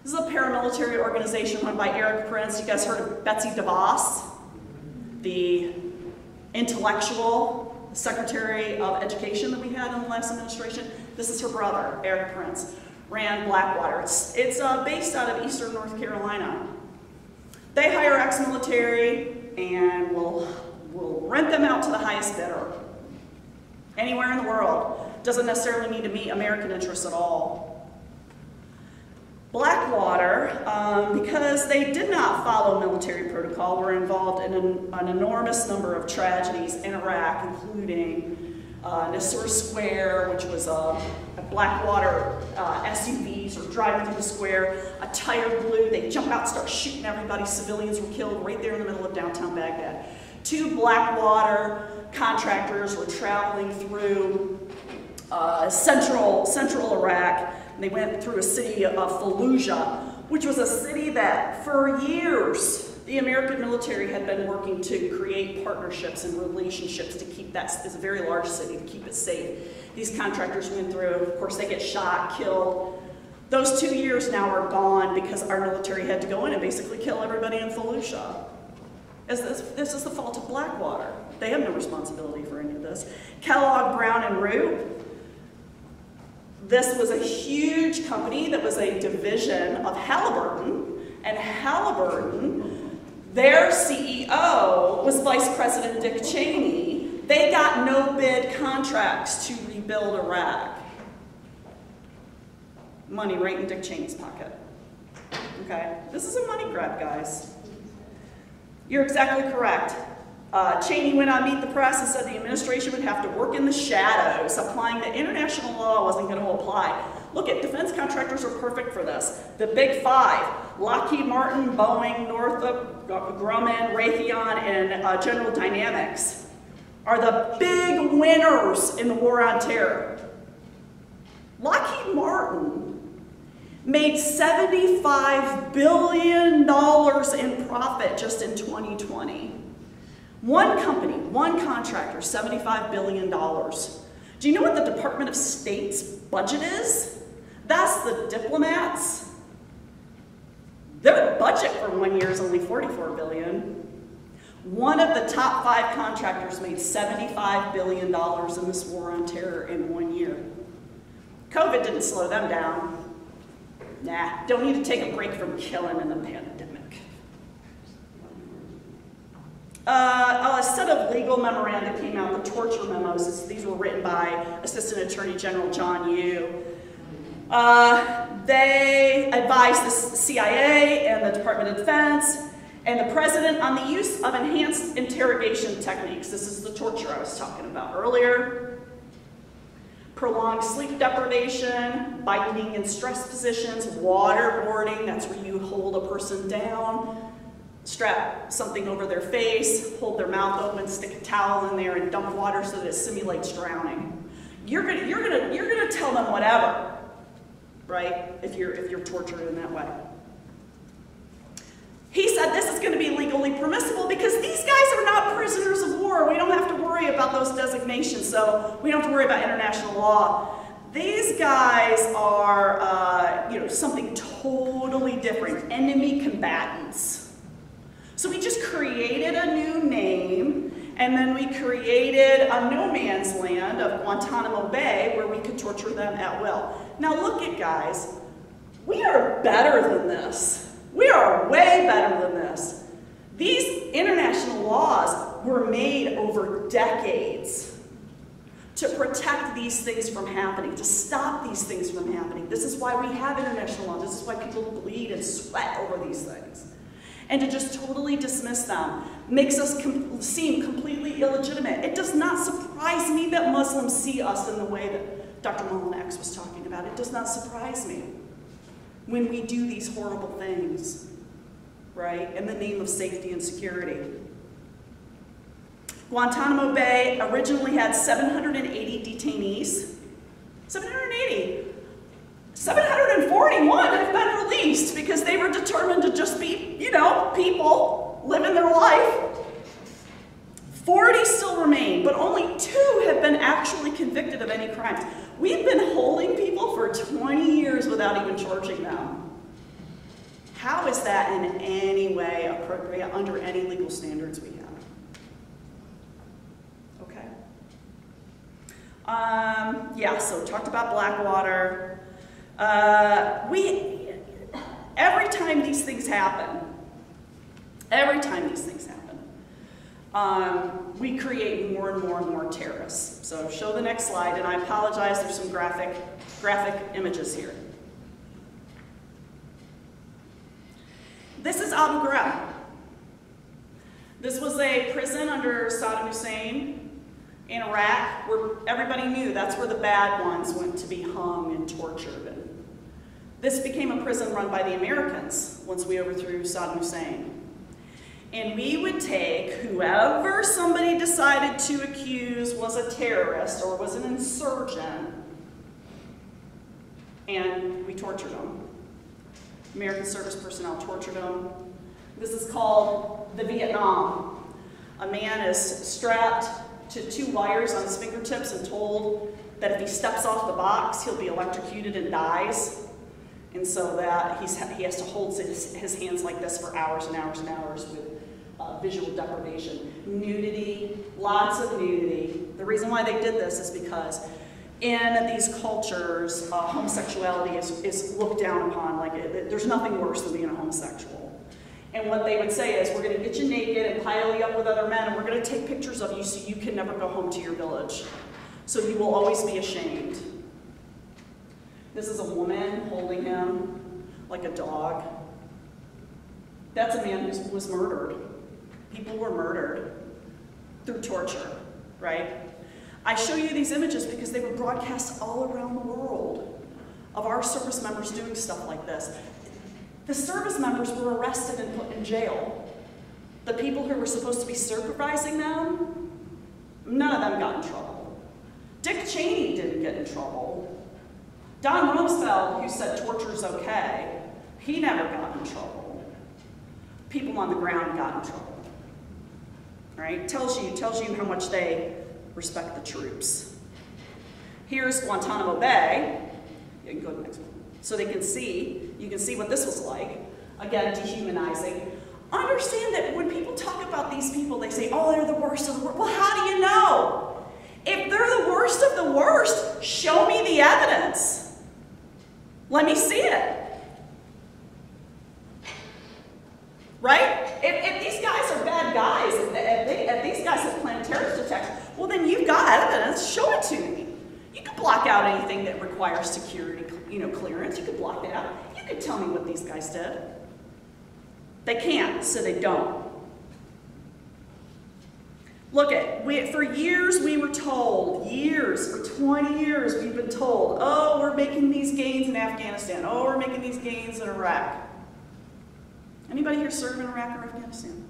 This is a paramilitary organization run by Erik Prince. You guys heard of Betsy DeVos, the intellectual Secretary of Education that we had in the last administration? This is her brother, Erik Prince, ran Blackwater. It's, it's uh, based out of eastern North Carolina. They hire ex-military and will, will rent them out to the highest bidder. Anywhere in the world. Doesn't necessarily need to meet American interests at all. Blackwater, um, because they did not follow military protocol, were involved in an, an enormous number of tragedies in Iraq, including uh, Nisour Square, which was a, a Blackwater uh, SUVs or driving through the square, a tire blew, they jump out, start shooting everybody, civilians were killed right there in the middle of downtown Baghdad. Two Blackwater contractors were traveling through uh, central, central Iraq, they went through a city of Fallujah, which was a city that for years the American military had been working to create partnerships and relationships to keep that, it's a very large city, to keep it safe. These contractors went through, of course they get shot, killed. Those two years now are gone because our military had to go in and basically kill everybody in Fallujah. This, this is the fault of Blackwater. They have no responsibility for any of this. Kellogg, Brown, and Root, this was a huge company that was a division of Halliburton, and Halliburton, their CEO was Vice President Dick Cheney. They got no bid contracts to rebuild Iraq. Money right in Dick Cheney's pocket. Okay, this is a money grab, guys. You're exactly correct. Uh, Cheney went on Meet the Press and said the administration would have to work in the shadows, applying that international law wasn't going to apply. Look at defense contractors are perfect for this. The big five, Lockheed Martin, Boeing, Northrop, Grumman, Raytheon, and uh, General Dynamics are the big winners in the war on terror. Lockheed Martin made $75 billion in profit just in 2020. One company, one contractor, $75 billion. Do you know what the Department of State's budget is? That's the diplomats. Their budget for one year is only 44 billion. One of the top five contractors made $75 billion in this war on terror in one year. COVID didn't slow them down. Nah, don't need to take a break from killing in the pandemic. Uh, a set of legal memoranda came out, the torture memos. These were written by Assistant Attorney General John Yoo. Uh, they advised the CIA and the Department of Defense and the President on the use of enhanced interrogation techniques. This is the torture I was talking about earlier. Prolonged sleep deprivation, binding in stress positions, waterboarding, that's where you hold a person down, strap something over their face, hold their mouth open, stick a towel in there, and dump water so that it simulates drowning. You're gonna, you're gonna, you're gonna tell them whatever, right? If you're, if you're tortured in that way. He said this is going to be legally permissible because these guys are not prisoners of war. We don't have to worry about those designations, so we don't have to worry about international law. These guys are, uh, you know, something totally different. Enemy combatants. So we just created a new name, and then we created a no man's land of Guantanamo Bay where we could torture them at will. Now look at guys, we are better than this. We are way better than this. These international laws were made over decades to protect these things from happening, to stop these things from happening. This is why we have international law. This is why people bleed and sweat over these things and to just totally dismiss them makes us com seem completely illegitimate. It does not surprise me that Muslims see us in the way that Dr. Mullinax was talking about. It does not surprise me. when we do these horrible things, right, in the name of safety and security. Guantanamo Bay originally had 780 detainees. 780. 741 have been released because they were determined to just be, you know, people living their life. 40 still remain, but only two have been actually convicted of any crimes. We've been holding people for 20 years without even charging them. How is that in any way appropriate under any legal standards we have? Okay. Um, yeah, so talked about Blackwater. Uh, we, every time these things happen, every time these things happen, um, we create more and more and more terrorists. So show the next slide, and I apologize, there's some graphic, graphic images here. This is Abu Ghraib. This was a prison under Saddam Hussein in Iraq where everybody knew that's where the bad ones went to be hung and tortured. This became a prison run by the Americans once we overthrew Saddam Hussein. And we would take whoever somebody decided to accuse was a terrorist or was an insurgent, and we tortured them. American service personnel tortured them. This is called the Vietnam. A man is strapped to two wires on his fingertips and told that if he steps off the box, he'll be electrocuted and dies. And so that he's, he has to hold his, his hands like this for hours and hours and hours with uh, visual deprivation. Nudity, lots of nudity. The reason why they did this is because in these cultures, uh, homosexuality is, is looked down upon. Like it, it, there's nothing worse than being a homosexual. And what they would say is, we're going to get you naked and pile you up with other men, and we're going to take pictures of you so you can never go home to your village. So you will always be ashamed. This is a woman holding him like a dog. That's a man who was murdered. People were murdered through torture, right? I show you these images because they were broadcast all around the world of our service members doing stuff like this. The service members were arrested and put in jail. The people who were supposed to be supervising them, none of them got in trouble. Dick Cheney didn't get in trouble. Don Rumsfeld, who said torture's okay, he never got in trouble. People on the ground got in trouble. Right? Tells you, tells you how much they respect the troops. Here's Guantanamo Bay. You can go to the next one. So they can see, you can see what this was like. Again, dehumanizing. Understand that when people talk about these people, they say, oh, they're the worst of the worst. Well, how do you know? If they're the worst of the worst, show me the evidence. Let me see it. Right? If, if these guys are bad guys, if, they, if these guys have planned terrorist attacks, well, then you've got evidence. Show it to me. You can block out anything that requires security, you know, clearance. You could block that out. You could tell me what these guys did. They can't, so they don't. Look at, we, for years we were told, years, for 20 years we've been told, oh, we're making these gains in Afghanistan. Oh, we're making these gains in Iraq. Anybody here serve in Iraq or Afghanistan?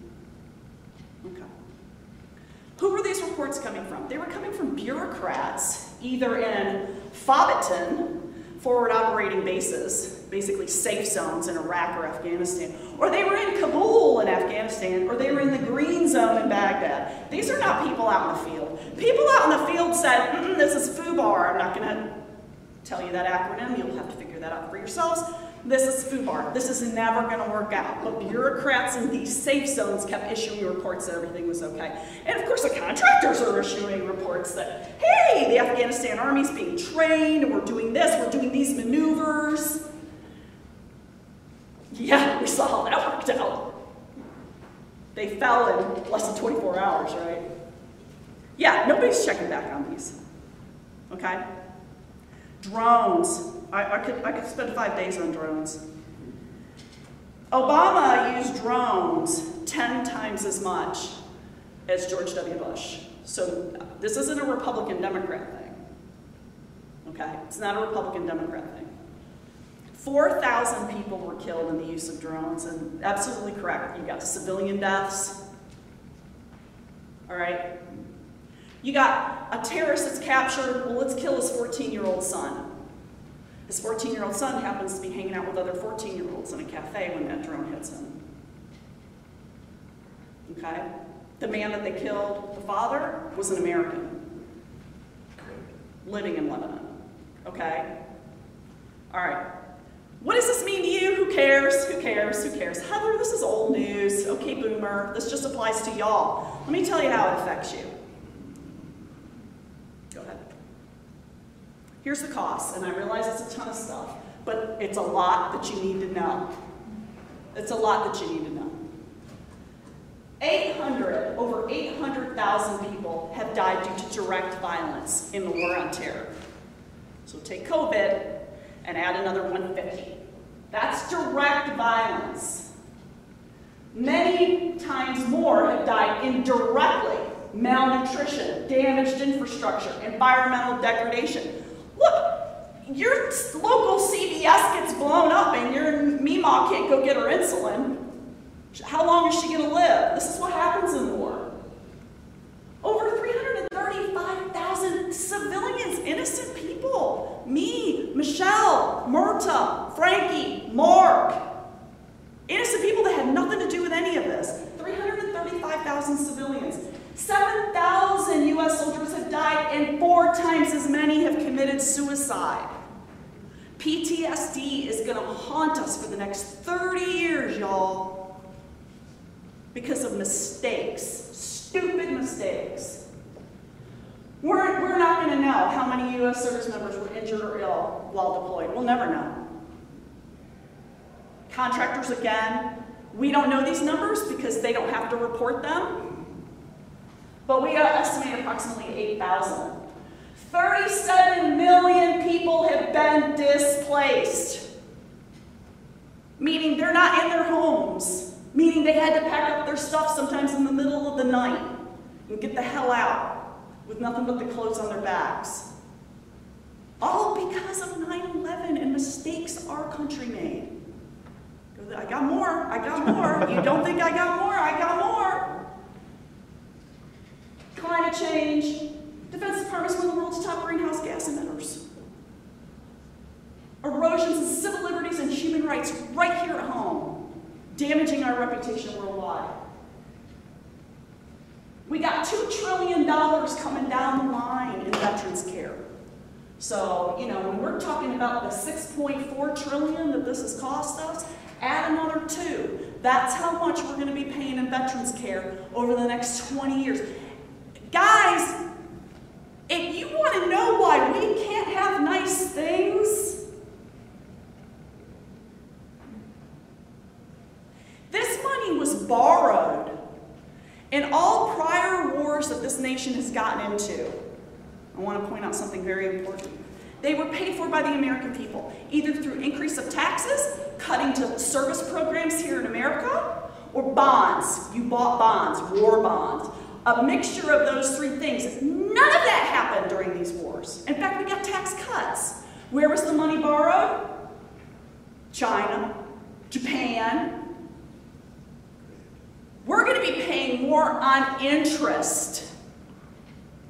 Okay. Who were these reports coming from? They were coming from bureaucrats, either in Fobbington, forward operating bases, basically safe zones in Iraq or Afghanistan, or they were in Kabul in Afghanistan, or they were in the green zone in Baghdad. These are not people out in the field. People out in the field said, mm, this is FUBAR. I'm not going to tell you that acronym. You'll have to figure that out for yourselves. This is FUBAR. This is never going to work out. But bureaucrats in these safe zones kept issuing reports that everything was okay. And of course, the contractors are issuing reports that, hey, the Afghanistan army's being trained, and we're doing this, we're doing these maneuvers. Yeah, we saw how that worked out. They fell in less than 24 hours, right? Yeah, nobody's checking back on these. Okay? Drones. I, I, could, I could spend five days on drones. Obama used drones 10 times as much as George W. Bush. So this isn't a Republican Democrat thing. Okay? It's not a Republican Democrat thing. 4,000 people were killed in the use of drones, and absolutely correct. You got civilian deaths. All right? You got a terrorist that's captured, well, let's kill his 14 year old son. His 14 year old son happens to be hanging out with other 14 year olds in a cafe when that drone hits him. Okay? The man that they killed, the father, was an American living in Lebanon. Okay? All right. What does this mean to you? Who cares? Who cares? Who cares? Heather, this is old news. Okay, boomer. This just applies to y'all. Let me tell you how it affects you. Go ahead. Here's the cost, and I realize it's a ton of stuff, but it's a lot that you need to know. It's a lot that you need to know. 800, over 800,000 people have died due to direct violence in the war on terror. So take COVID and add another 150. That's direct violence. Many times more have died indirectly. Malnutrition, damaged infrastructure, environmental degradation. Look, your local CVS gets blown up and your Mima can't go get her insulin. How long is she going to live? This is what happens in war. Over 335,000 civilians, innocent people. Me, Michelle, Myrta, Frankie, Mark. Innocent people that had nothing to do with any of this. 335,000 civilians. 7,000 U.S. soldiers have died, and four times as many have committed suicide. PTSD is going to haunt us for the next 30 years, y'all because of mistakes, stupid mistakes. We're, we're not going to know how many U.S. service members were injured or ill while deployed. We'll never know. Contractors, again, we don't know these numbers because they don't have to report them. But we uh, estimate approximately 8,000. 37 million people have been displaced, meaning they're not in their homes meaning they had to pack up their stuff sometimes in the middle of the night and get the hell out with nothing but the clothes on their backs. All because of 9-11 and mistakes our country made. I got more, I got more. You don't think I got more, I got more. Climate change. Defense Department's one of the world's top greenhouse gas emitters. Erosions of civil liberties and human rights right here at home damaging our reputation worldwide. We got $2 trillion coming down the line in veterans care. So, you know, when we're talking about the 6.4 trillion that this has cost us, add another two. That's how much we're going to be paying in veterans care over the next 20 years. Guys, if you want to know why we can't have nice things, This money was borrowed in all prior wars that this nation has gotten into. I want to point out something very important. They were paid for by the American people, either through increase of taxes, cutting to service programs here in America, or bonds. You bought bonds, war bonds. A mixture of those three things. None of that happened during these wars. In fact, we got tax cuts. Where was the money borrowed? China, Japan, we're going to be paying more on interest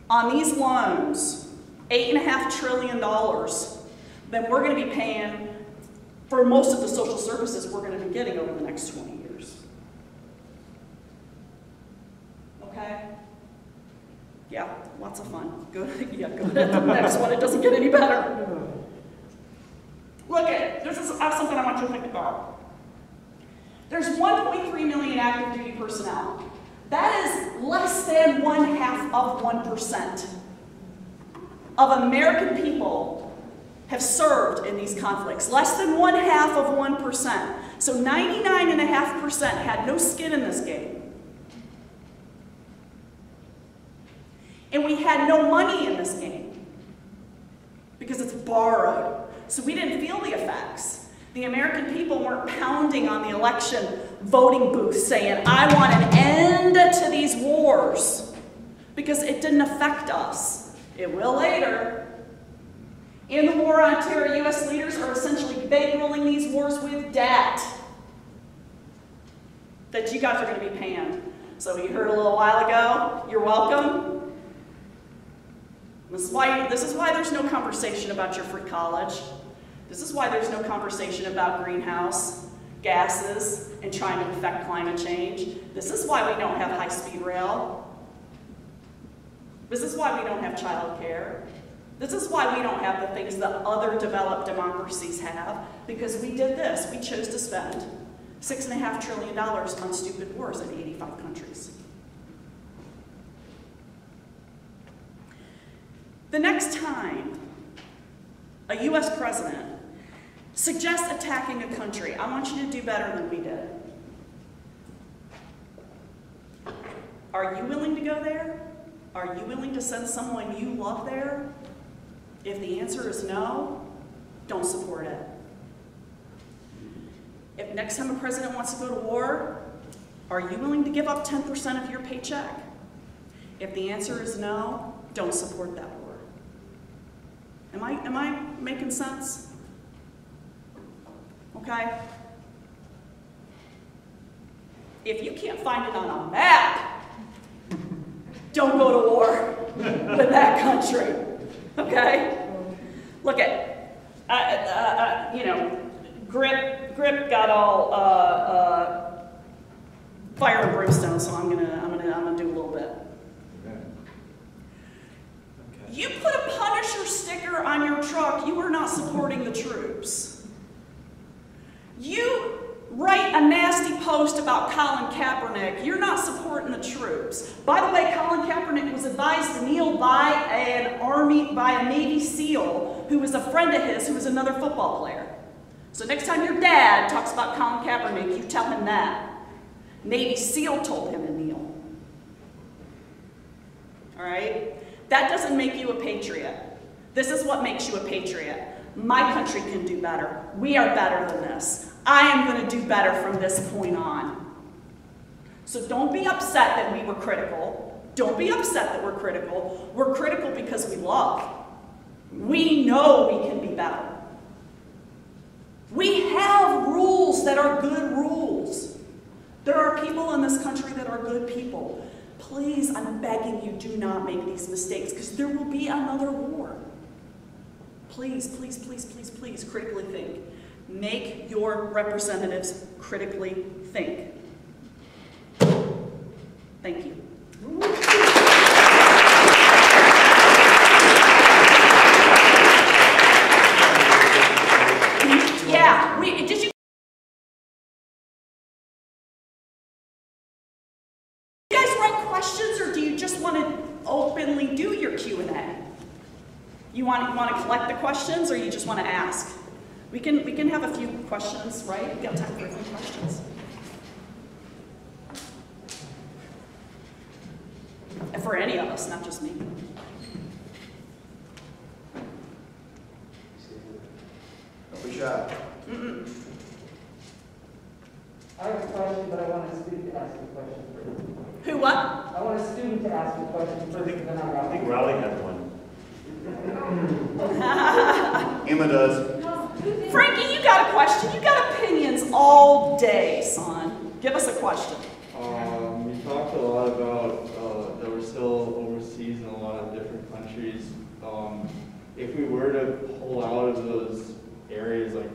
on these loans, $8.5 trillion, than we're going to be paying for most of the social services we're going to be getting over the next 20 years. Okay? Yeah, lots of fun. Go, [laughs] yeah, go to the next one. It doesn't get any better. [laughs] Look at this is something I want you to think about. There's 1.3 million active duty personnel. That is less than one half of 1% of American people have served in these conflicts. Less than one half of 1%. So 99.5% had no skin in this game. And we had no money in this game because it's borrowed. So we didn't feel the effects. The American people weren't pounding on the election voting booth saying, I want an end to these wars, because it didn't affect us. It will later. In the war on terror, U.S. leaders are essentially bankrolling these wars with debt that you guys are going to be paying. So you heard a little while ago, you're welcome. This is why, this is why there's no conversation about your free college. This is why there's no conversation about greenhouse gases and trying to affect climate change. This is why we don't have high-speed rail. This is why we don't have child care. This is why we don't have the things that other developed democracies have, because we did this. We chose to spend six and a half trillion dollars on stupid wars in 85 countries. The next time a US president suggests attacking a country, I want you to do better than we did. Are you willing to go there? Are you willing to send someone you love there? If the answer is no, don't support it. If next time a president wants to go to war, are you willing to give up 10% of your paycheck? If the answer is no, don't support that war. Am I, am I making sense? Okay? If you can't find it on a map, don't go to war with that country. Okay? Look at, uh, uh, uh, you know, Grip, Grip got all uh, uh, fire and brimstone, so I'm gonna, I'm gonna, I'm gonna do a little bit. You put a Punisher sticker on your truck, you are not supporting the troops. You write a nasty post about Colin Kaepernick, you're not supporting the troops. By the way, Colin Kaepernick was advised to kneel by an army, by a Navy SEAL who was a friend of his who was another football player. So next time your dad talks about Colin Kaepernick, you tell him that. Navy SEAL told him to kneel. All right? That doesn't make you a patriot. This is what makes you a patriot. My country can do better. We are better than this. I am going to do better from this point on. So don't be upset that we were critical. Don't be upset that we're critical. We're critical because we love. We know we can be better. We have rules that are good rules. There are people in this country that are good people. Please, I'm begging you, do not make these mistakes because there will be another war. Please, please, please, please, please, critically think. Make your representatives critically think. Thank you. Yeah, we, did you you guys write questions or do you just want to openly do your Q&A? You want, you want to collect the questions or you just want to ask? We can, we can have a few questions, right? We got time for a few questions. And For any of us, not just me. Don't be shy. I have a question, but I want a student to ask a question first. Who, what? I want a student to ask a question first, and then I'll. I think Raleigh has one. [laughs] Emma does. Frankie, you got a question. You got opinions all day, son. Give us a question. Um, you talked a lot about uh, that we're still overseas in a lot of different countries. Um, if we were to pull out of those areas, like,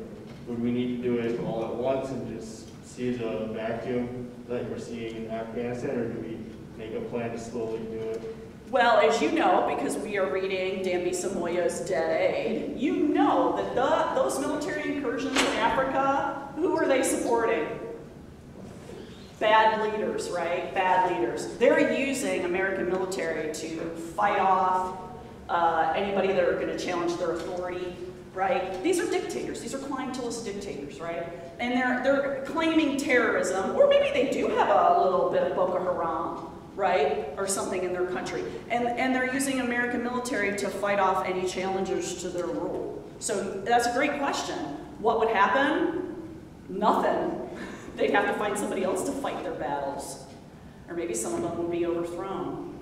would we need to do it all at once and just seize a vacuum that we're seeing in Afghanistan, or do we make a plan to slowly do it? Well, as you know, because we are reading Dambisa Moyo's Dead Aid, you know that the, those military incursions in Africa, who are they supporting? Bad leaders, right? Bad leaders. They're using American military to fight off uh, anybody that are going to challenge their authority, right? These are dictators. These are clientelist dictators, right? And they're, they're claiming terrorism, or maybe they do have a little bit of Boko Haram, right? Or something in their country. And, and they're using American military to fight off any challengers to their rule. So that's a great question. What would happen? Nothing. [laughs] They'd have to find somebody else to fight their battles. Or maybe some of them would be overthrown.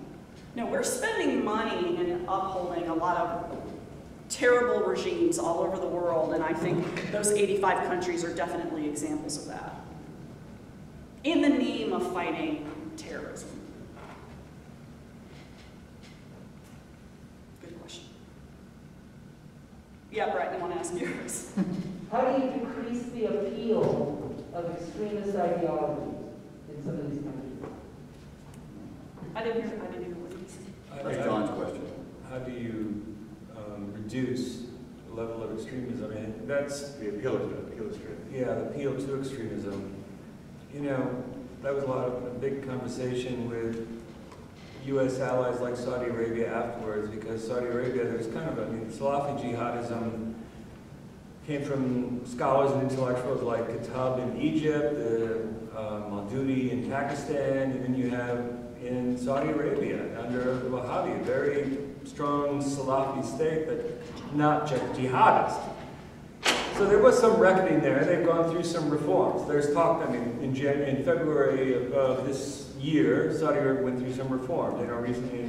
No, we're spending money and upholding a lot of terrible regimes all over the world, and I think those 85 countries are definitely examples of that. In the name of fighting terrorism. Good question. Yeah, Brett, you want to ask yours? [laughs] How do you decrease the appeal of extremist ideologies in some of these countries? I didn't hear, I didn't hear what you said. That's John's question. How do you um, reduce the level of extremism? I mean, that's, The appeal is, the appeal is true. yeah, the appeal to extremism. You know, that was a lot of, a big conversation with U.S. allies like Saudi Arabia afterwards, because Saudi Arabia, there's kind of, I mean, Salafi jihadism came from scholars and intellectuals like Qutb in Egypt, uh, uh, in Pakistan, and then you have in Saudi Arabia under the Wahhabi, a very strong Salafi state, but not just jihadist. So there was some reckoning there. They've gone through some reforms. There's talk, I mean, in, Jan- in February of, of this year, Saudi Arabia went through some reforms. You know, recently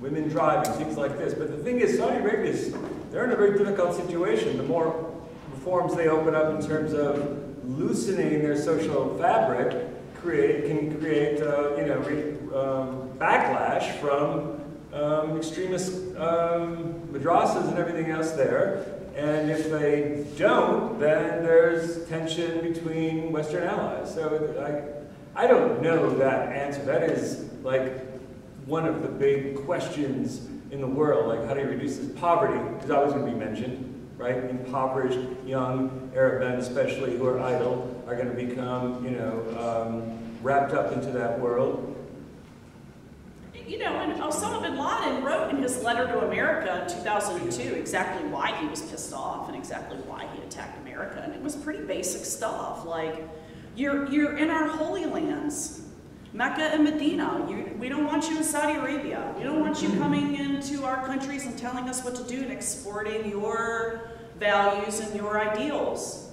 women driving, things like this. But the thing is, Saudi Arabia is, they're in a very difficult situation. The more reforms they open up in terms of loosening their social fabric, create can create, uh, you know, re, um, backlash from um, extremist um, madrasas and everything else there. And if they don't, then there's tension between Western allies. So I, I don't know that answer. That is like one of the big questions in the world. Like how do you reduce this poverty? Is always going to be mentioned, right? Impoverished young Arab men, especially who are idle, are going to become, you know, um, wrapped up into that world. You know, and Osama bin Laden wrote in his letter to America in 2002 exactly why he was pissed off and exactly why he attacked America. And it was pretty basic stuff, like, you're, you're in our holy lands, Mecca and Medina. You, we don't want you in Saudi Arabia. We don't want you coming into our countries and telling us what to do and exporting your values and your ideals.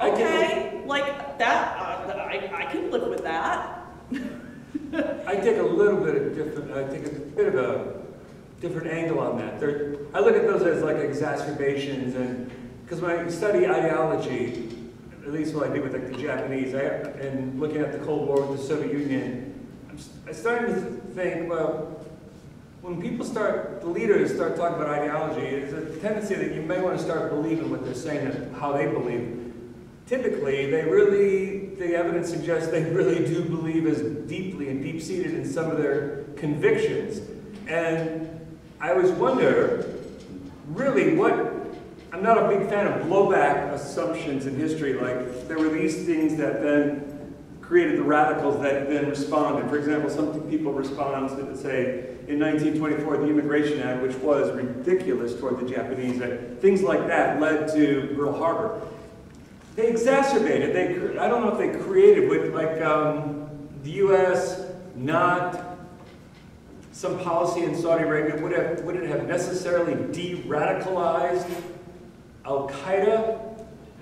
Okay, like that, uh, I, I can live with that. I take a little bit of different, I take a bit of a different angle on that. There, I look at those as like exacerbations and, because when I study ideology, at least what I did with like the Japanese, I, and looking at the Cold War with the Soviet Union, I'm, starting to think, well, when people start, the leaders start talking about ideology, there's a tendency that you may want to start believing what they're saying and how they believe. Typically, they really, the evidence suggests they [laughs] really do believe as deeply and deep-seated in some of their convictions. And I always wonder, really, what, I'm not a big fan of blowback assumptions in history, like there were these things that then created the radicals that then responded. For example, some people respond to, say, in 1924, the Immigration Act, which was ridiculous toward the Japanese, that things like that led to Pearl Harbor. They exacerbated. They, I don't know if they created, would like um, the U.S. not some policy in Saudi Arabia would have would it have necessarily de-radicalized Al Qaeda?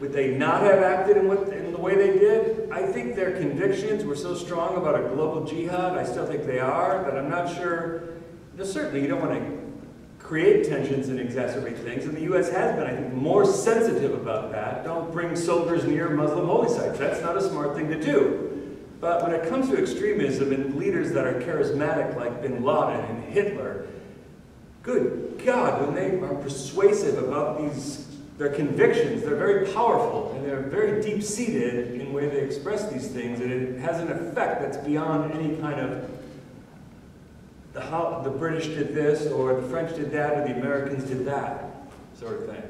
Would they not have acted in, what, in the way they did? I think their convictions were so strong about a global jihad. I still think they are, but I'm not sure. No, certainly, you don't want to create tensions and exacerbate things. And the U.S. has been, I think, more sensitive about that. Don't bring soldiers near Muslim holy sites. That's not a smart thing to do. But when it comes to extremism and leaders that are charismatic like bin Laden and Hitler, good God, when they are persuasive about these their convictions, they're very powerful and they're very deep-seated in the way they express these things, and it has an effect that's beyond any kind of the how the British did this or the French did that or the Americans did that sort of thing.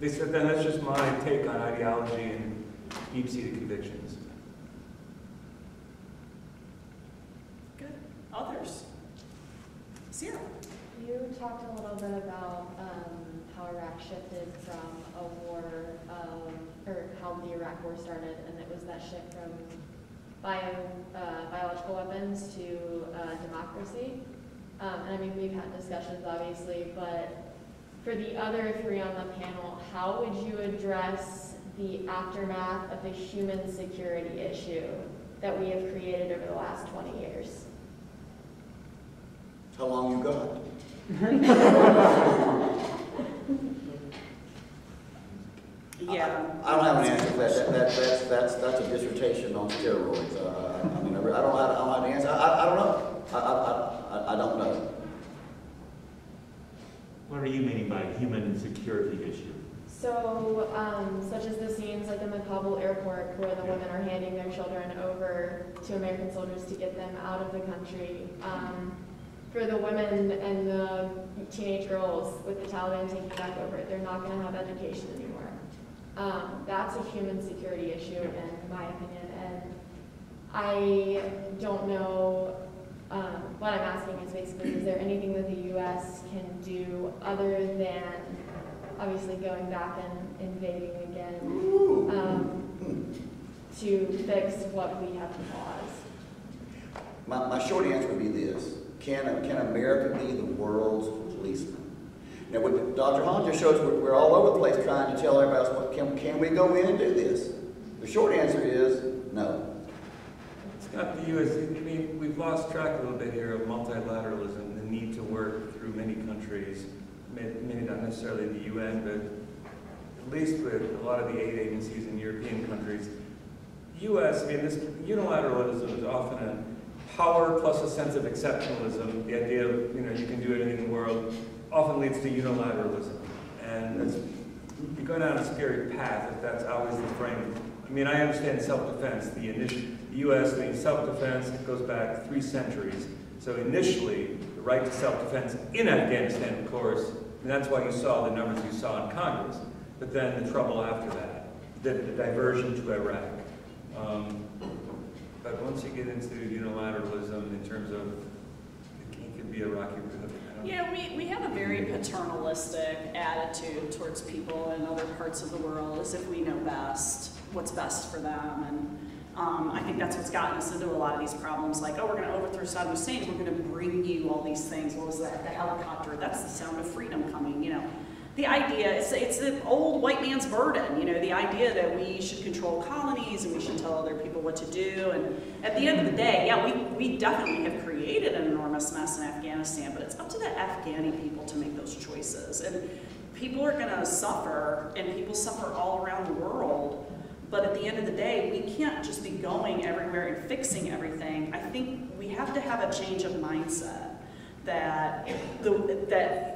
They said then that's just my take on ideology and deep-seated convictions. Good. Others? Sarah? You talked a little bit about um, how Iraq shifted from a war, um, or how the Iraq War started, and it was that shift from bio, uh, biological weapons to uh, democracy. Um, and I mean, we've had discussions, obviously, but for the other three on the panel, how would you address the aftermath of the human security issue that we have created over the last 20 years? How long you got? [laughs] [laughs] Yeah. I don't have an answer for that. That, that. that's, that's, that's a dissertation on steroids. Uh, I, I mean, I, don't, I don't have an answer. I, I don't know. I, I, I, I don't know. What are you meaning by human insecurity issue? So, um, such as the scenes like in the Kabul airport where the women are handing their children over to American soldiers to get them out of the country. Um, for the women and the teenage girls with the Taliban taking back over, they're not going to have education anymore. Um, that's a human security issue, in my opinion, and I don't know. Um, what I'm asking is basically, is there anything that the U.S. can do other than obviously going back and invading again um, to fix what we have caused? My, my short answer would be this. Can, can America be the world's policeman? Now, what Dr. Hawn just shows, we're, we're all over the place trying to tell everybody else, what, can, can we go in and do this? The short answer is no. Not the U.S., I mean, we've lost track a little bit here of multilateralism, the need to work through many countries, may- maybe not necessarily the UN, but at least with a lot of the aid agencies in European countries. U.S., I mean, this unilateralism is often a power plus a sense of exceptionalism. The idea of, you know, you can do anything in the world often leads to unilateralism. And you're going down a scary path if that's always the frame. I mean, I understand self-defense. The the U.S. doing self-defense goes back three centuries. So initially, the right to self-defense in Afghanistan, of course, and that's why you saw the numbers you saw in Congress. But then the trouble after that, the, the diversion to Iraq. Um, but once you get into unilateralism in terms of, it can be a rocky road. Yeah, we, we have a very paternalistic attitude towards people in other parts of the world as if we know best, what's best for them. And um, I think that's what's gotten us into a lot of these problems like, oh, we're going to overthrow Saddam Hussein, we're going to bring you all these things. What was that? The helicopter. That's the sound of freedom coming, you know. The idea, it's, it's the old white man's burden, you know, the idea that we should control colonies and we should tell other people what to do. And at the end of the day, yeah, we, we definitely have created an enormous mess in Afghanistan, but it's up to the Afghani people to make those choices. And people are going to suffer, and people suffer all around the world. But at the end of the day, we can't just be going everywhere and fixing everything. I think we have to have a change of mindset that the, that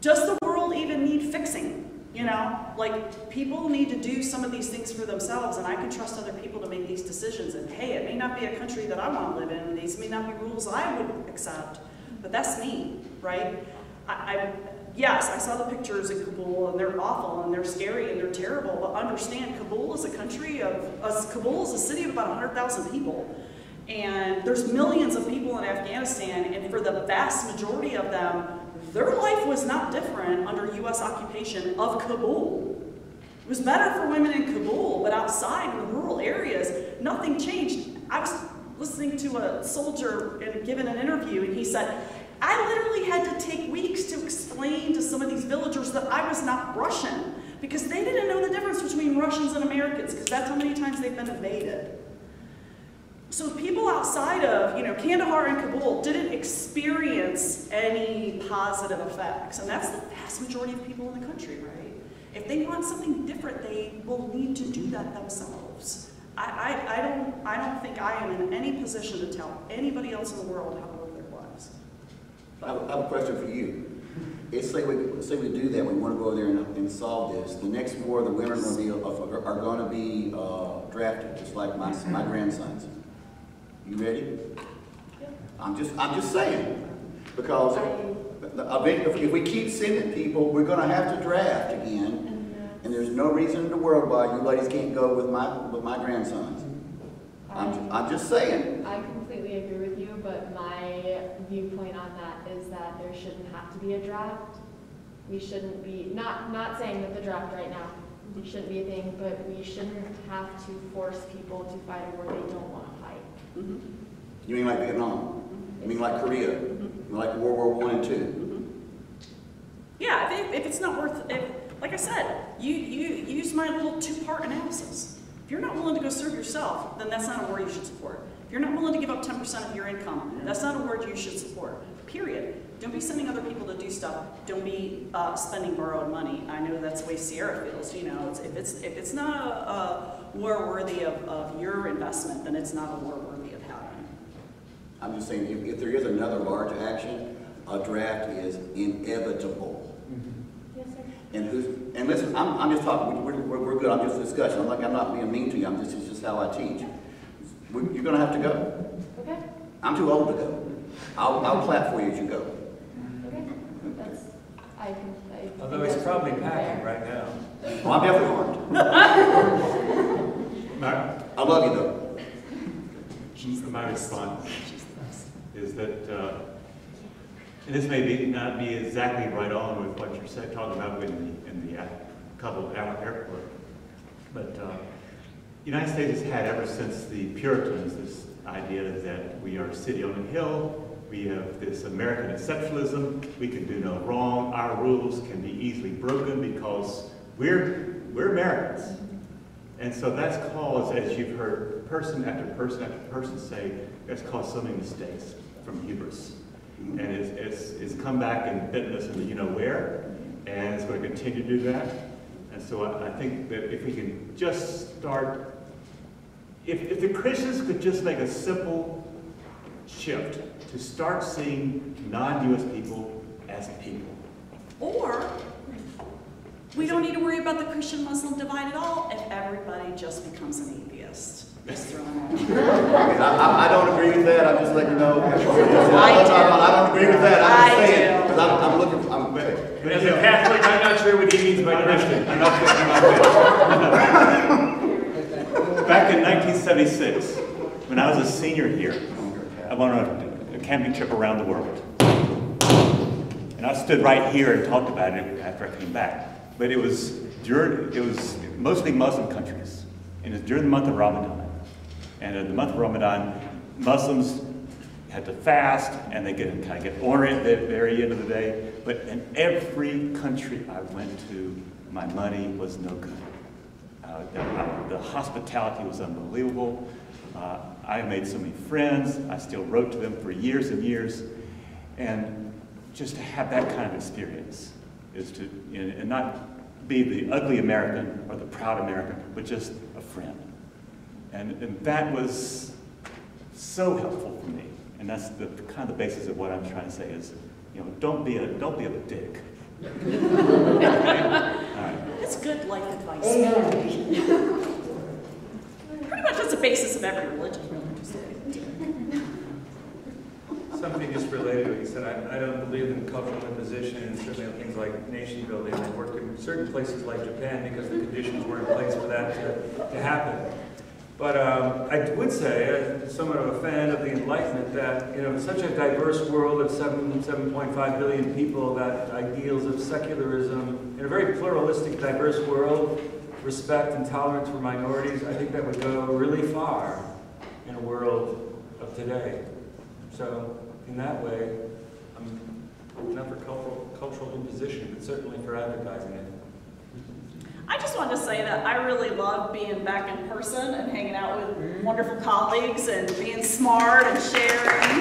does the world even need fixing? You know, like people need to do some of these things for themselves, and I can trust other people to make these decisions. And hey, it may not be a country that I want to live in, these may not be rules I would accept, but that's me, right? I, I yes, I saw the pictures in Kabul, and they're awful, and they're scary, and they're terrible. But understand, Kabul is a country of, uh, Kabul is a city of about 100,000 people. And there's millions of people in Afghanistan, and for the vast majority of them, their life was not different under U.S. occupation of Kabul. It was better for women in Kabul, but outside in the rural areas, nothing changed. I was listening to a soldier and given an interview, and he said, I literally had to take weeks to explain to some of these villagers that I was not Russian because they didn't know the difference between Russians and Americans because that's how many times they've been invaded. So people outside of, you know, Kandahar and Kabul didn't experience any positive effects. And that's the vast majority of people in the country, right? If they want something different, they will need to do that themselves. I, I, I, don't, I don't think I am in any position to tell anybody else in the world how to live their lives. I have, I have a question for you. Say we, say we do that, we want to go there and, and solve this. The next war, the women are going to be, are, are going to be uh, drafted, just like my, my grandsons. You ready? I'm just, I'm just saying, because if if we keep sending people, we're gonna have to draft again, mm-hmm. and there's no reason in the world why you ladies can't go with my, with my grandsons. I'm, ju- I'm just saying. I completely agree with you, but my viewpoint on that is that there shouldn't have to be a draft. We shouldn't be, not, not saying that the draft right now shouldn't be a thing, but we shouldn't have to force people to fight a war they don't want fight. Mm-hmm. You mean like Vietnam? You mean like Korea? You mean like World War One and Two? Yeah, if, if it's not worth, if, like I said, you, you use my little two-part analysis. If you're not willing to go serve yourself, then that's not a war you should support. If you're not willing to give up 10% of your income, that's not a war you should support, period. Don't be sending other people to do stuff. Don't be uh, spending borrowed money. I know that's the way Sierra feels. You know, it's, if it's if it's not a, a war worthy of, of your investment, then it's not a war worthy. I'm just saying, if, if there is another large action, a draft is inevitable. Yes, sir. And who's, and listen, I'm, I'm just talking, we're, we're, we're good, I'm just discussing, I'm like, I'm not being mean to you, I'm just, it's just how I teach. We- You're gonna have to go. Okay, I'm too old to go. I'll, I'll clap for you as you go. okay. That's, I can, I. Although he's that's probably fair. packing right now. Well, I'm definitely armed. [laughs] I love you though. my response is that, uh, this may be, not be exactly right on with what you're talking about in the, in the uh, Kabul Airport. But, uh, the United States has had ever since the Puritans this idea that we are a city on a hill, we have this American exceptionalism, we can do no wrong, our rules can be easily broken because we're, we're Americans. And so that's caused, as you've heard person after person after person say, that's caused so many mistakes from hubris. And it's, it's, it's come back and bitten us in the you-know-where, and it's going to continue to do that. And so I, I think that if we can just start, if, if the Christians could just make a simple shift to start seeing non-US people as people. Or we don't need to worry about the Christian-Muslim divide at all if everybody just becomes an atheist. Just throwing out. I, I, I don't agree with that, I'm just letting you know. I do. I don't agree with that, I'm I just saying, do. because I'm, I'm looking, I'm, But As a Catholic, I'm not sure what he means by Christian. I'm not finished, I'm not finished. [laughs] Back in 1976, when I was a senior here, I went on a camping trip around the world. And I stood right here and talked about it after I came back. But it was during, it was mostly Muslim countries. And it was during the month of Ramadan. And in the month of Ramadan, Muslims had to fast and they get kind of get ornery at the very end of the day. But in every country I went to, my money was no good. Uh, the, uh, the hospitality was unbelievable. Uh, I made so many friends. I still wrote to them for years and years. And just to have that kind of experience is to, and and not be the ugly American or the proud American, but just a friend. And, and that was so helpful for me. And that's the kind of the basis of what I'm trying to say is, you know, don't be a, don't be a dick. Okay? [laughs] All right. It's good life advice. Pretty much that's the basis of every religion. Something just related to what you said, I, I don't believe in cultural imposition and certainly on things like nation building. I worked in certain places like Japan because the conditions were in place for that to, to happen. But um, I would say, as somewhat of a fan of the Enlightenment, that you know, in such a diverse world of seven, 7.5 billion people, that ideals of secularism, in a very pluralistic, diverse world, respect and tolerance for minorities, I think that would go really far in a world of today. So, in that way, I'm not for cultural, cultural imposition, but certainly for advertising it. I just wanted to say that I really love being back in person and hanging out with wonderful colleagues and being smart and sharing.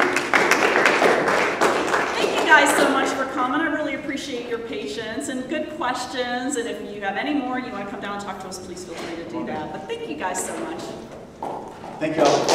Thank you guys so much for coming. I really appreciate your patience and good questions. And if you have any more, you want to come down and talk to us, please feel free to do that. But thank you guys so much. Thank you all.